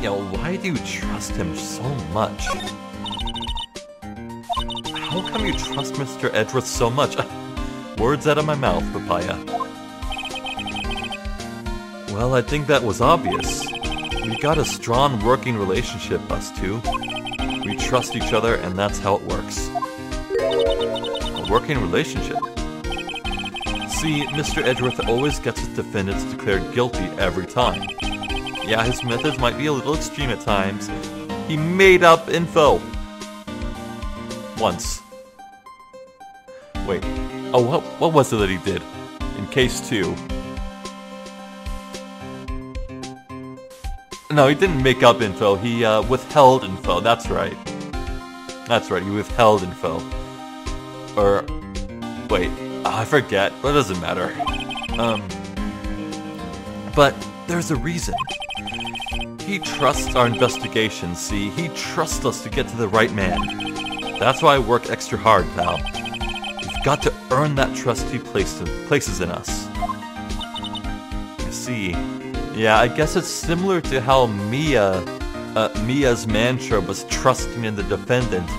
Speaker 1: Know, why do you trust him so much? How come you trust Mr. Edgeworth so much? Uh, words out of my mouth, Papaya. Well, I think that was obvious. We got a strong working relationship, us two. We trust each other, and that's how it works. A working relationship? See, Mr. Edgeworth always gets his defendants declared guilty every time. Yeah, his methods might be a little extreme at times. He made up info. Once. Oh, what, what was it that he did? In case 2. No, he didn't make up info. He uh, withheld info. That's right. That's right. He withheld info. Or wait, oh, I forget. But it doesn't matter. Um, but there's a reason. He trusts our investigation. See, he trusts us to get to the right man. That's why I work extra hard, pal. Got to earn that trust he placed places in us. See, yeah, I guess it's similar to how Mia, uh, Mia's mantra was trusting in the defendant.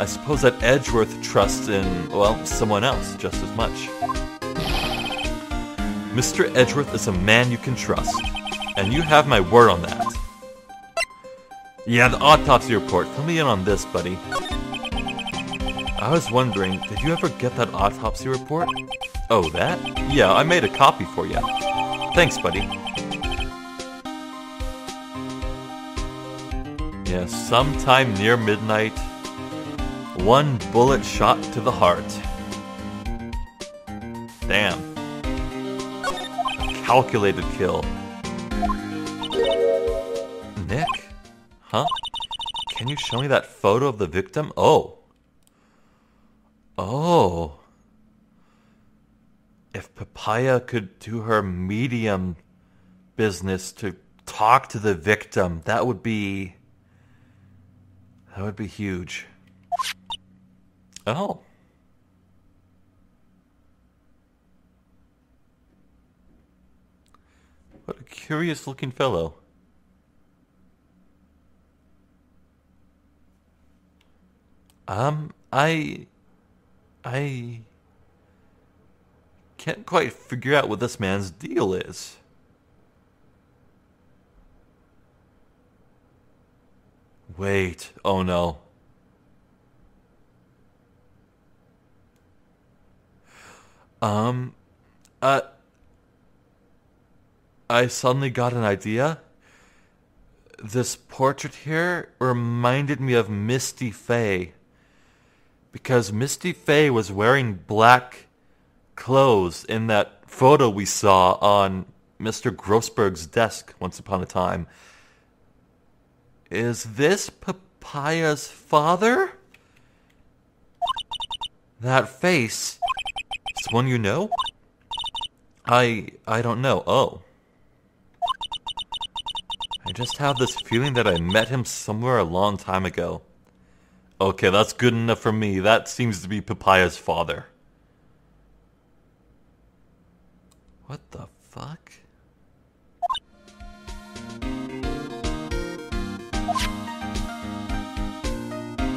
Speaker 1: I suppose that Edgeworth trusts in, well, someone else just as much. Mr. Edgeworth is a man you can trust, and you have my word on that. Yeah, the autopsy report. Fill me in on this, buddy. I was wondering, did you ever get that autopsy report? Oh, that? Yeah, I made a copy for you. Thanks, buddy. Yeah, sometime near midnight, one bullet shot to the heart. Damn. A calculated kill. Nick? Huh? Can you show me that photo of the victim? Oh. Oh. If Papaya could do her medium business to talk to the victim, that would be. That would be huge. Oh. What a curious looking fellow. Um, I. I. Can't quite figure out what this man's deal is. Wait, oh no. Um, uh, I suddenly got an idea. This portrait here reminded me of Misty Fey. Because Misty Fey was wearing black clothes in that photo we saw on Mr. Grossberg's desk once upon a time. Is this Papaya's father? That face. Is one you know? I I don't know. Oh. I just have this feeling that I met him somewhere a long time ago. Okay, that's good enough for me. That seems to be Papaya's father. What the fuck?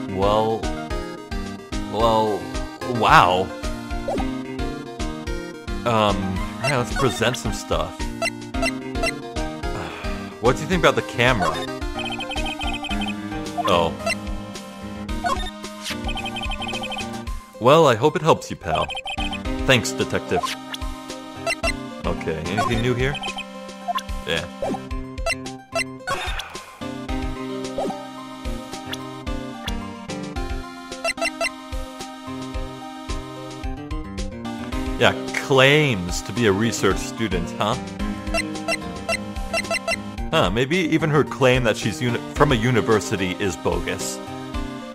Speaker 1: Well... Well... Wow. Um, alright, let's present some stuff. What do you think about the camera? Oh. Well, I hope it helps you, pal. Thanks, detective. Okay, anything new here? Yeah. Yeah, claims to be a research student, huh? Huh, maybe even her claim that she's from a university is bogus.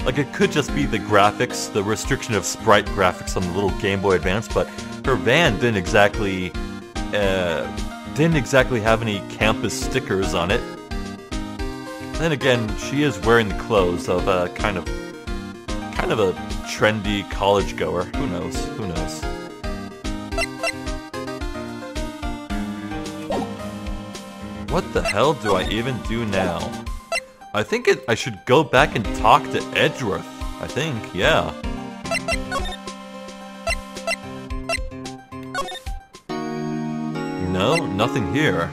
Speaker 1: Like, it could just be the graphics, the restriction of sprite graphics on the little Game Boy Advance, but her van didn't exactly, uh, didn't exactly have any campus stickers on it. Then again, she is wearing the clothes of a kind of, kind of a trendy college goer. Who knows? Who knows? What the hell do I even do now? I think it, I should go back and talk to Edgeworth. I think, yeah. No, nothing here.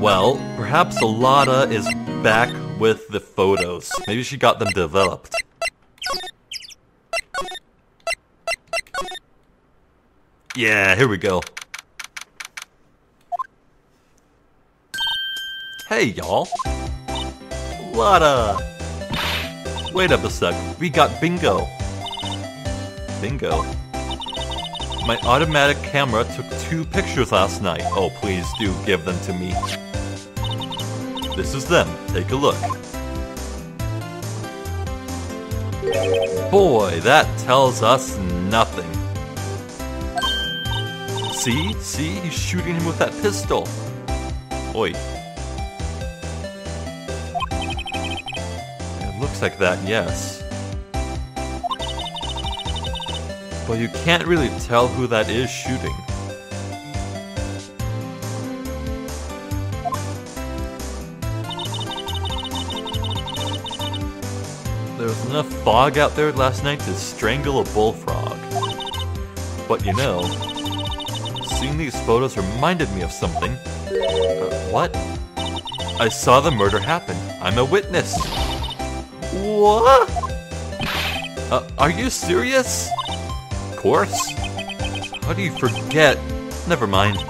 Speaker 1: Well, perhaps Alada is back with the photos. Maybe she got them developed. Yeah, here we go. Hey, y'all. Lotta! Wait up a sec, we got bingo. Bingo? My automatic camera took two pictures last night. Oh, please do give them to me. This is them. Take a look. Boy, that tells us nothing. See? See? He's shooting him with that pistol. Oi, like that, yes. But you can't really tell who that is shooting. There was enough fog out there last night to strangle a bullfrog. But you know, seeing these photos reminded me of something. Uh, what? I saw the murder happen. I'm a witness. What? Uh, are you serious? Of course. How do you forget? Never mind.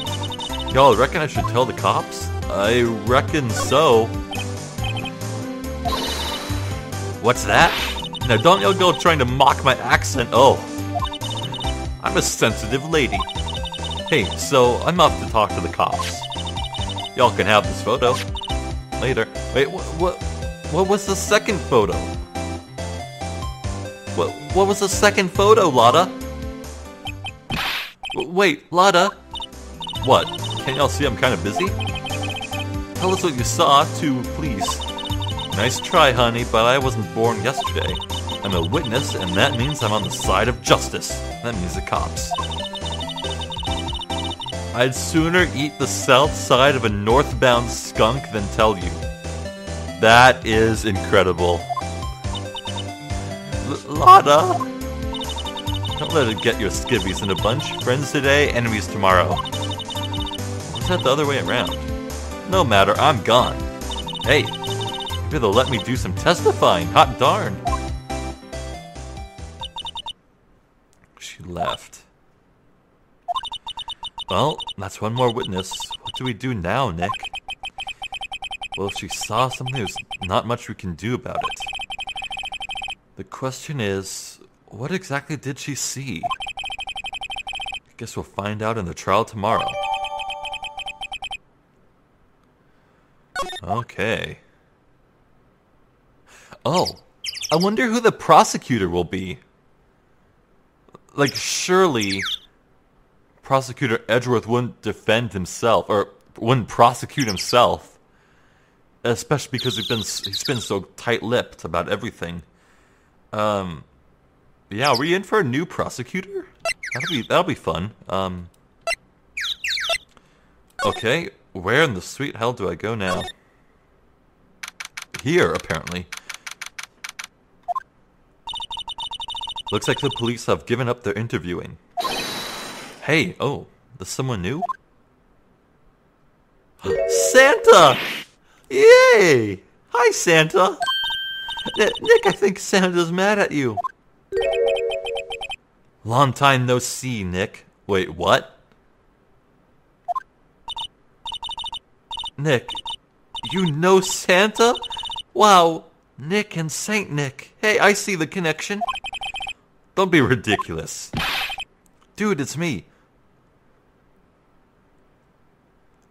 Speaker 1: Y'all reckon I should tell the cops? I reckon so. What's that? Now don't y'all go trying to mock my accent. Oh. I'm a sensitive lady. Hey, so I'm off to talk to the cops. Y'all can have this photo. Later. Wait, what, what, what was the second photo? What, what was the second photo, Lotta? Wait, Lotta? What? Can y'all see I'm kind of busy? Tell us what you saw, too, please. Nice try, honey, but I wasn't born yesterday. I'm a witness, and that means I'm on the side of justice. That means the cops. I'd sooner eat the south side of a northbound skunk than tell you. That is incredible. L Lotta! Don't let it get your skivvies in a bunch. Friends today, enemies tomorrow. Or was that the other way around? No matter, I'm gone. Hey, maybe they'll let me do some testifying. Hot darn. She left. Well, that's one more witness. What do we do now, Nick? Well, if she saw something, there's not much we can do about it. The question is, what exactly did she see? I guess we'll find out in the trial tomorrow. Okay. Oh, I wonder who the prosecutor will be. Like, surely prosecutor Edgeworth wouldn't defend himself or wouldn't prosecute himself, especially because he's been he's been so tight-lipped about everything. Um, yeah, are we in for a new prosecutor? That'll be that'll be fun. Um, okay, where in the sweet hell do I go now? Here, apparently. Looks like the police have given up their interviewing. Hey, oh, there's someone new? Santa! Yay! Hi, Santa! Nick, I think Santa's mad at you. Long time no see, Nick. Wait, what? Nick, you know Santa? Wow, Nick and Saint Nick. Hey, I see the connection. Don't be ridiculous. Dude, it's me.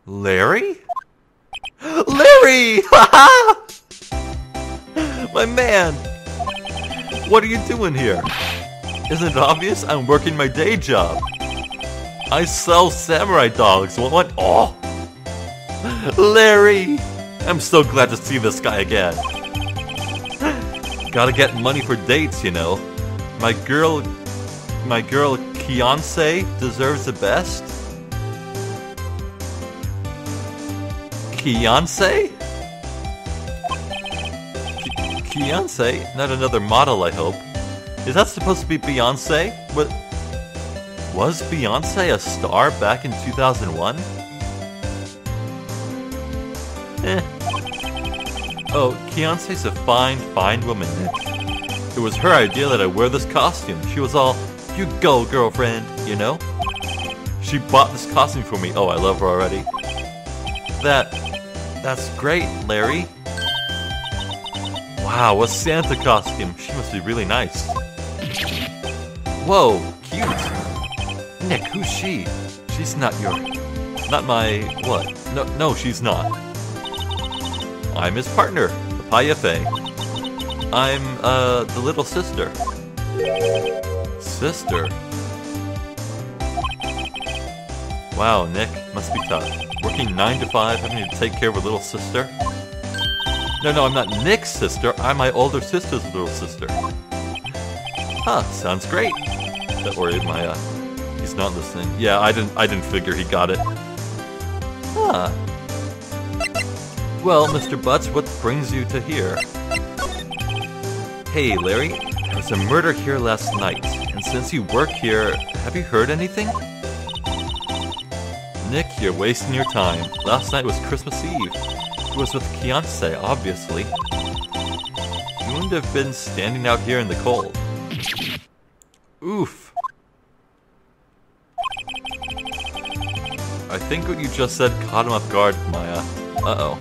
Speaker 1: Larry? Larry! My man! What are you doing here? Isn't it obvious? I'm working my day job. I sell samurai dogs. What? what? Oh! Larry! I'm so glad to see this guy again. Gotta get money for dates, you know. My girl, my girl Kiyance deserves the best. Kiyance? Kiyance? Not another model, I hope. Is that supposed to be Beyonce? What? Was Beyonce a star back in 2001? Eh. Oh, Kiyance's a fine, fine woman, It was her idea that I wear this costume. She was all, you go, girlfriend, you know? She bought this costume for me. Oh, I love her already. That, that's great, Larry. Wow, a Santa costume. She must be really nice. Whoa, cute. Nick, who's she? She's not your... Not my... what? No, no, she's not. I'm his partner, the Payafe. I'm, uh, the little sister. Sister? Wow, Nick, must be tough. Working 9 to 5, having to take care of a little sister? No, no, I'm not Nick's sister, I'm my older sister's little sister. Huh, sounds great. Worry, my, uh, he's not listening. Yeah, I didn't, I didn't figure he got it. Huh. Well, Mr. Butz, what brings you to here? Hey, Larry. There was a murder here last night, and since you work here, have you heard anything? You're wasting your time. Last night was Christmas Eve. It was with Kiyance, obviously. You wouldn't have been standing out here in the cold. Oof. I think what you just said caught him off guard, Maya. Uh-oh.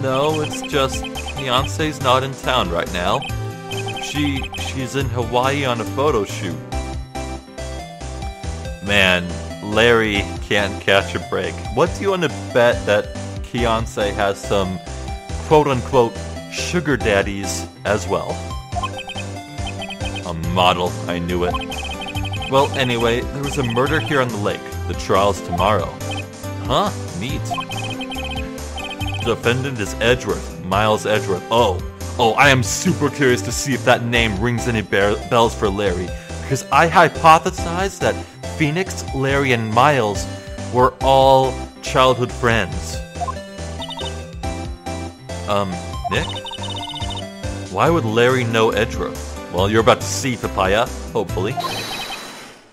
Speaker 1: No, it's just Kiyance's not in town right now. She she's in Hawaii on a photo shoot. Man, Larry can't catch a break. What do you want to bet that Kiyance has some quote-unquote sugar daddies as well? A model, I knew it. Well, anyway, there was a murder here on the lake. The trial's tomorrow. Huh? Neat. Defendant is Edgeworth, Miles Edgeworth. Oh, oh, I am super curious to see if that name rings any bells for Larry, because I hypothesize that Phoenix, Larry, and Miles were all childhood friends. Um, Nick? Why would Larry know Edgeworth? Well, you're about to see, Papaya, hopefully.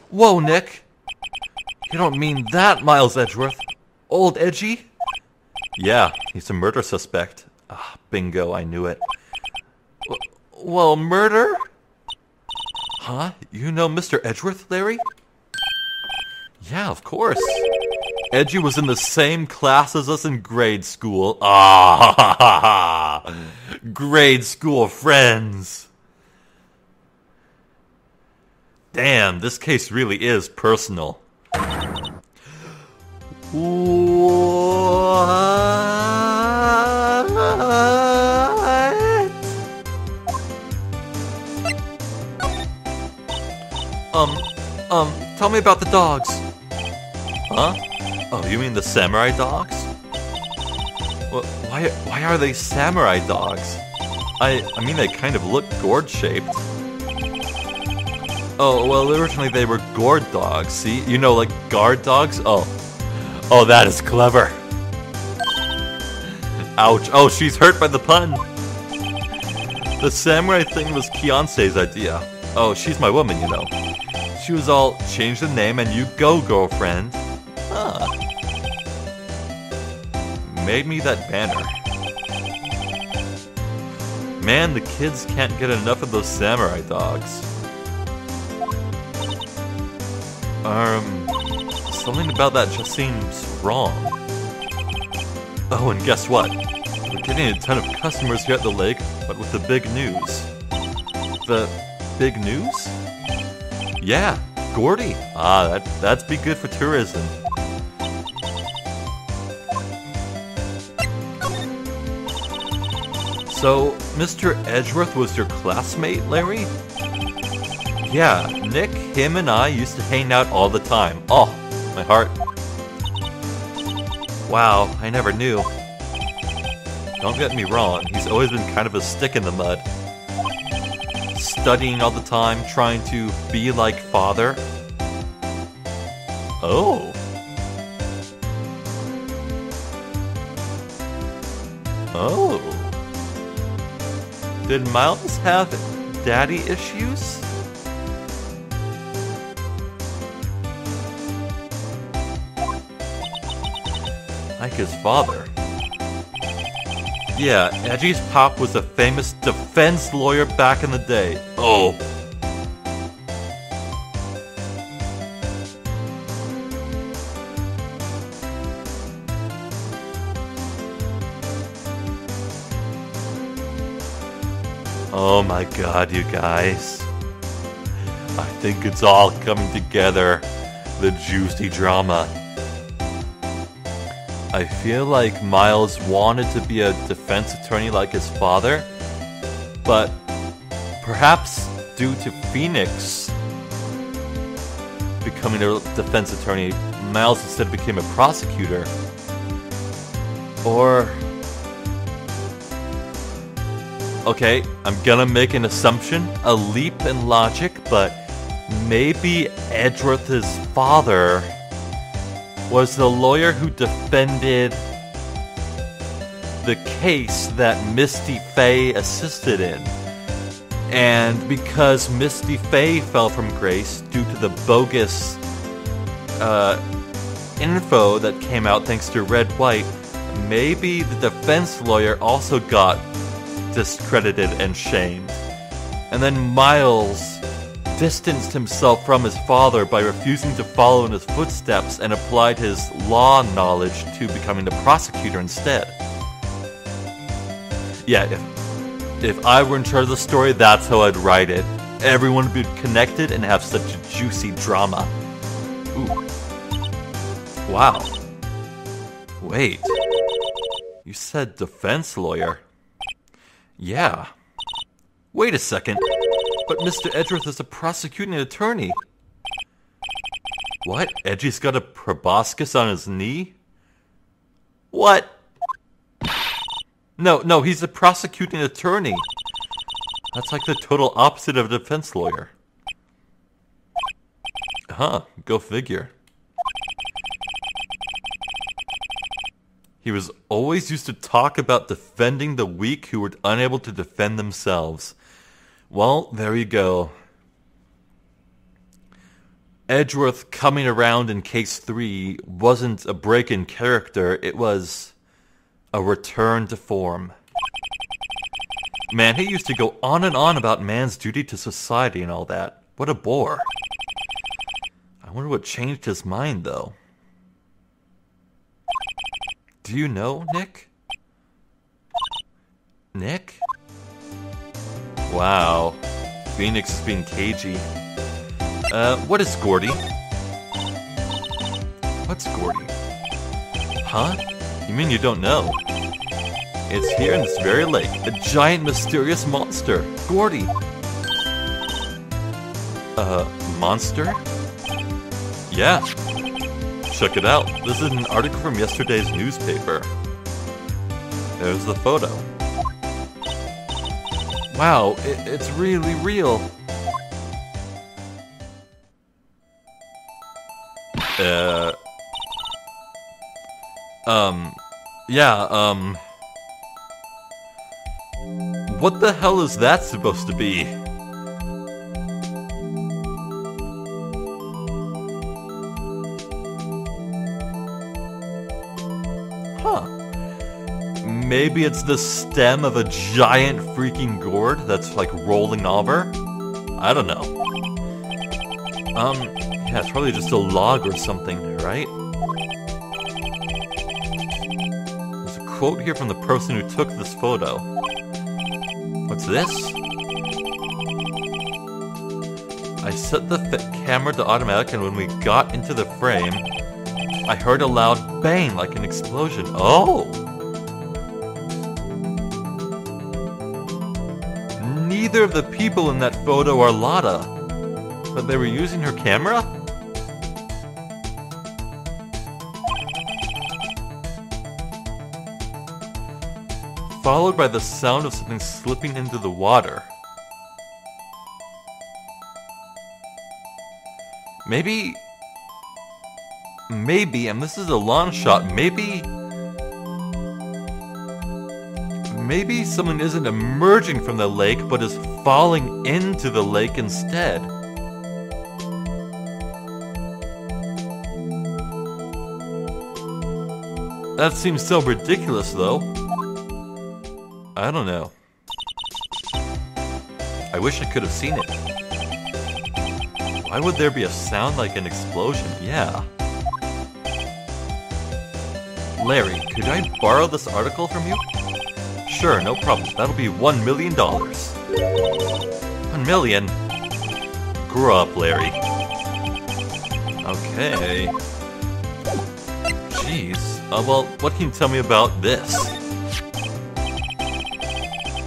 Speaker 1: Whoa, Nick! You don't mean that, Miles Edgeworth? Old Edgy? Yeah, he's a murder suspect. Ah, bingo, I knew it. W well, murder? Huh? You know Mr. Edgeworth, Larry? Yeah, of course. Edgy was in the same class as us in grade school. Ah, grade school friends. Damn, this case really is personal. What? Um, um, tell me about the dogs. Huh? Oh, you mean the samurai dogs? Well, why, why are they samurai dogs? I, I mean, they kind of look gourd-shaped. Oh, well, originally they were gourd dogs, see? You know, like guard dogs? Oh. Oh, that is clever. Ouch. Oh, she's hurt by the pun. The samurai thing was Kiyance's idea. Oh, she's my woman, you know. She was all, change the name and you go, girlfriend. Made me that banner. Man, the kids can't get enough of those samurai dogs. Um, something about that just seems wrong. Oh, and guess what? We're getting a ton of customers here at the lake, but with the big news. The big news? Yeah, Gourdy. Ah, that, that'd be good for tourism. So, Mr. Edgeworth was your classmate, Larry? Yeah, Nick, him, and I used to hang out all the time. Oh, my heart. Wow, I never knew. Don't get me wrong, he's always been kind of a stick in the mud. Studying all the time, trying to be like father. Oh. Did Miles have daddy issues? Like his father. Yeah, Edgy's pop was a famous defense lawyer back in the day. Oh. Oh my god, you guys. I think it's all coming together. The juicy drama. I feel like Miles wanted to be a defense attorney like his father, but perhaps due to Phoenix becoming a defense attorney, Miles instead became a prosecutor. Or Okay, I'm gonna make an assumption, a leap in logic, but maybe Edgeworth's father was the lawyer who defended the case that Misty Fey assisted in. And because Misty Fey fell from grace due to the bogus uh, info that came out thanks to Redd White, maybe the defense lawyer also got discredited and shamed. And then Miles distanced himself from his father by refusing to follow in his footsteps and applied his law knowledge to becoming the prosecutor instead. Yeah, if, if I were in charge of the story, that's how I'd write it. Everyone would be connected and have such a juicy drama. Ooh. Wow. Wait. You said defense lawyer. Yeah. Wait a second. But Mr. Edgeworth is a prosecuting attorney. What? Edgy's got a proboscis on his knee? What? No, no, he's a prosecuting attorney. That's like the total opposite of a defense lawyer. Huh, go figure. He was always used to talk about defending the weak who were unable to defend themselves. Well, there you go. Edgeworth coming around in case 3 wasn't a break in character, it was a return to form. Man, he used to go on and on about man's duty to society and all that. What a bore. I wonder what changed his mind, though. Do you know, Nick? Nick? Wow. Phoenix is being cagey. Uh, what is Gourdy? What's Gourdy? Huh? You mean you don't know? It's here in this very lake. A giant mysterious monster. Gourdy. Uh, monster? Yeah. Check it out. This is an article from yesterday's newspaper. There's the photo. Wow, it, it's really real. Uh. Um. Yeah, um. What the hell is that supposed to be? Maybe it's the stem of a giant freaking gourd that's like rolling over? I don't know. Um, yeah, it's probably just a log or something, right? There's a quote here from the person who took this photo. What's this? I set the camera to automatic and when we got into the frame, I heard a loud bang like an explosion. Oh! Neither of the people in that photo are Lotta, but they were using her camera? Followed by the sound of something slipping into the water. Maybe maybe, and this is a long shot, maybe. Maybe someone isn't emerging from the lake but is falling into the lake instead. That seems so ridiculous, though. I don't know. I wish I could have seen it. Why would there be a sound like an explosion? Yeah. Larry, could I borrow this article from you? Sure, no problem. That'll be one million dollars. One million? Grow up, Larry. Okay. Jeez. Uh, well, what can you tell me about this?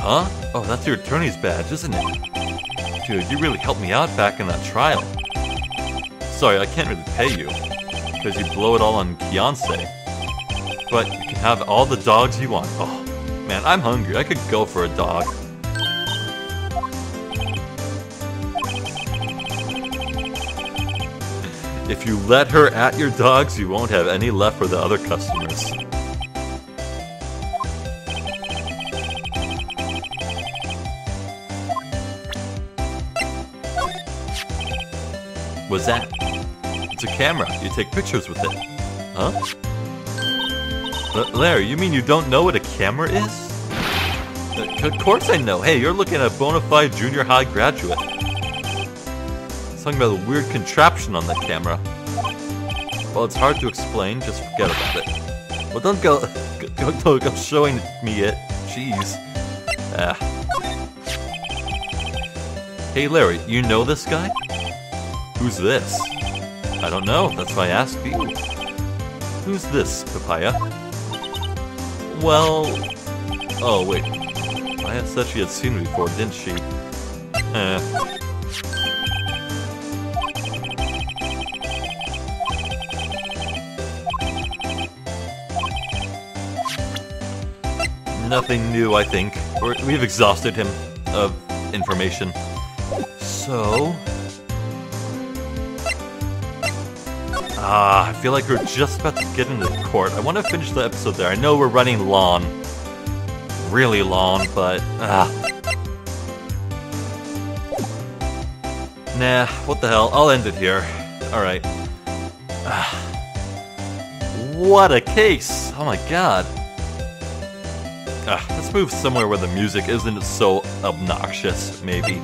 Speaker 1: Huh? Oh, that's your attorney's badge, isn't it? Dude, you really helped me out back in that trial. Sorry, I can't really pay you. Because you blow it all on Beyonce but you can have all the dogs you want. Oh, man, I'm hungry. I could go for a dog. If you let her at your dogs, you won't have any left for the other customers. What's that? It's a camera. You take pictures with it. Huh? Larry, you mean you don't know what a camera is? Uh, of course I know. Hey, you're looking at a bona fide junior high graduate. Talking about a weird contraption on that camera. Well, it's hard to explain, just forget about it. Well, don't go, go, go, go showing me it. Jeez. Ah. Hey, Larry, you know this guy? Who's this? I don't know, that's why I asked you. Who's this, Papaya? Well... Oh, wait. Papaya said she had seen me before, didn't she? Eh. Nothing new, I think. We're, we've exhausted him of information. So... Ah, I feel like we're just about to get into court. I want to finish the episode there. I know we're running long. Really long, but... Ah. Nah, what the hell. I'll end it here. Alright. Ah. What a case! Oh my god. Ah, let's move somewhere where the music isn't so obnoxious, maybe.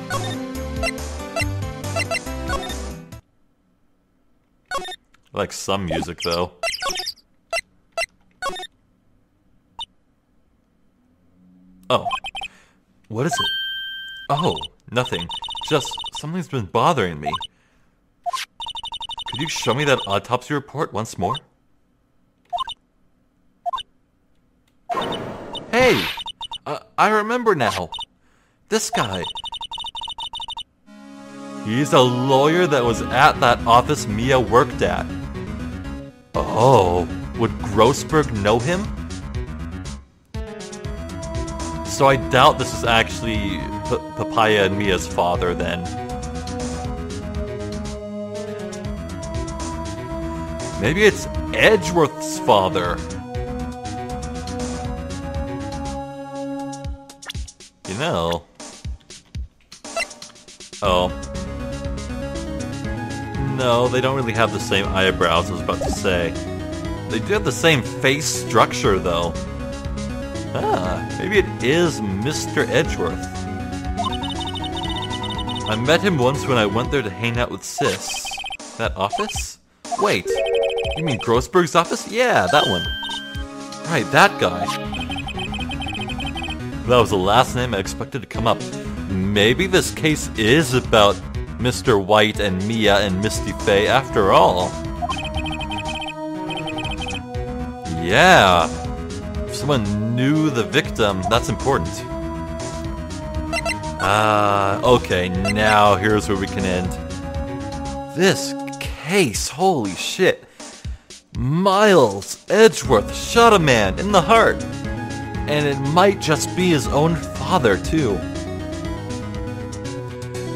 Speaker 1: I like some music, though. Oh. What is it? Oh, nothing. Just, something's been bothering me. Could you show me that autopsy report once more? Hey! Uh, I remember now. This guy. He's a lawyer that was at that office Mia worked at. Oh, would Grossberg know him? So I doubt this is actually P Papaya and Mia's father then. Maybe it's Edgeworth's father. You know. They don't really have the same eyebrows, I was about to say. They do have the same face structure, though. Ah, maybe it is Mr. Edgeworth. I met him once when I went there to hang out with Sis. That office? Wait, you mean Grossberg's office? Yeah, that one. Right, that guy. That was the last name I expected to come up. Maybe this case is about Mr. White and Mia and Misty Fey after all. Yeah. If someone knew the victim, that's important. Ah, uh, okay, now here's where we can end. This case, holy shit. Miles Edgeworth shot a man in the heart. And it might just be his own father, too.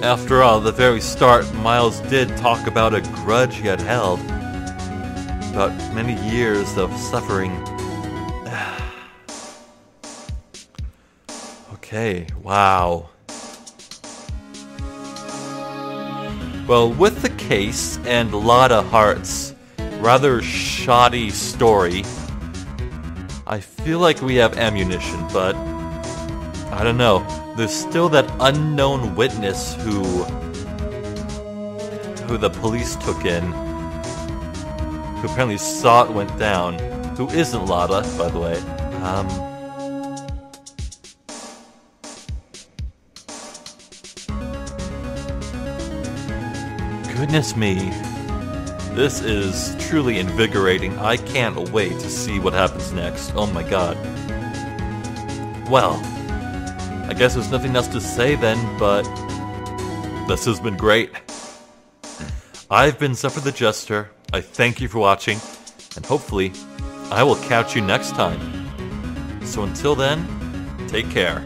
Speaker 1: After all, the very start, Miles did talk about a grudge he had held. About many years of suffering. okay, wow. Well, with the case and Lotta Hart's rather shoddy story, I feel like we have ammunition, but I don't know there's still that unknown witness who who the police took in, who apparently saw it went down, who isn't Lotta, by the way. Um, goodness me. This is truly invigorating. I can't wait to see what happens next. Oh my god. Well, I guess there's nothing else to say then, but this has been great. I've been Zephyr the Jester. I thank you for watching, and hopefully, I will catch you next time. So until then, take care.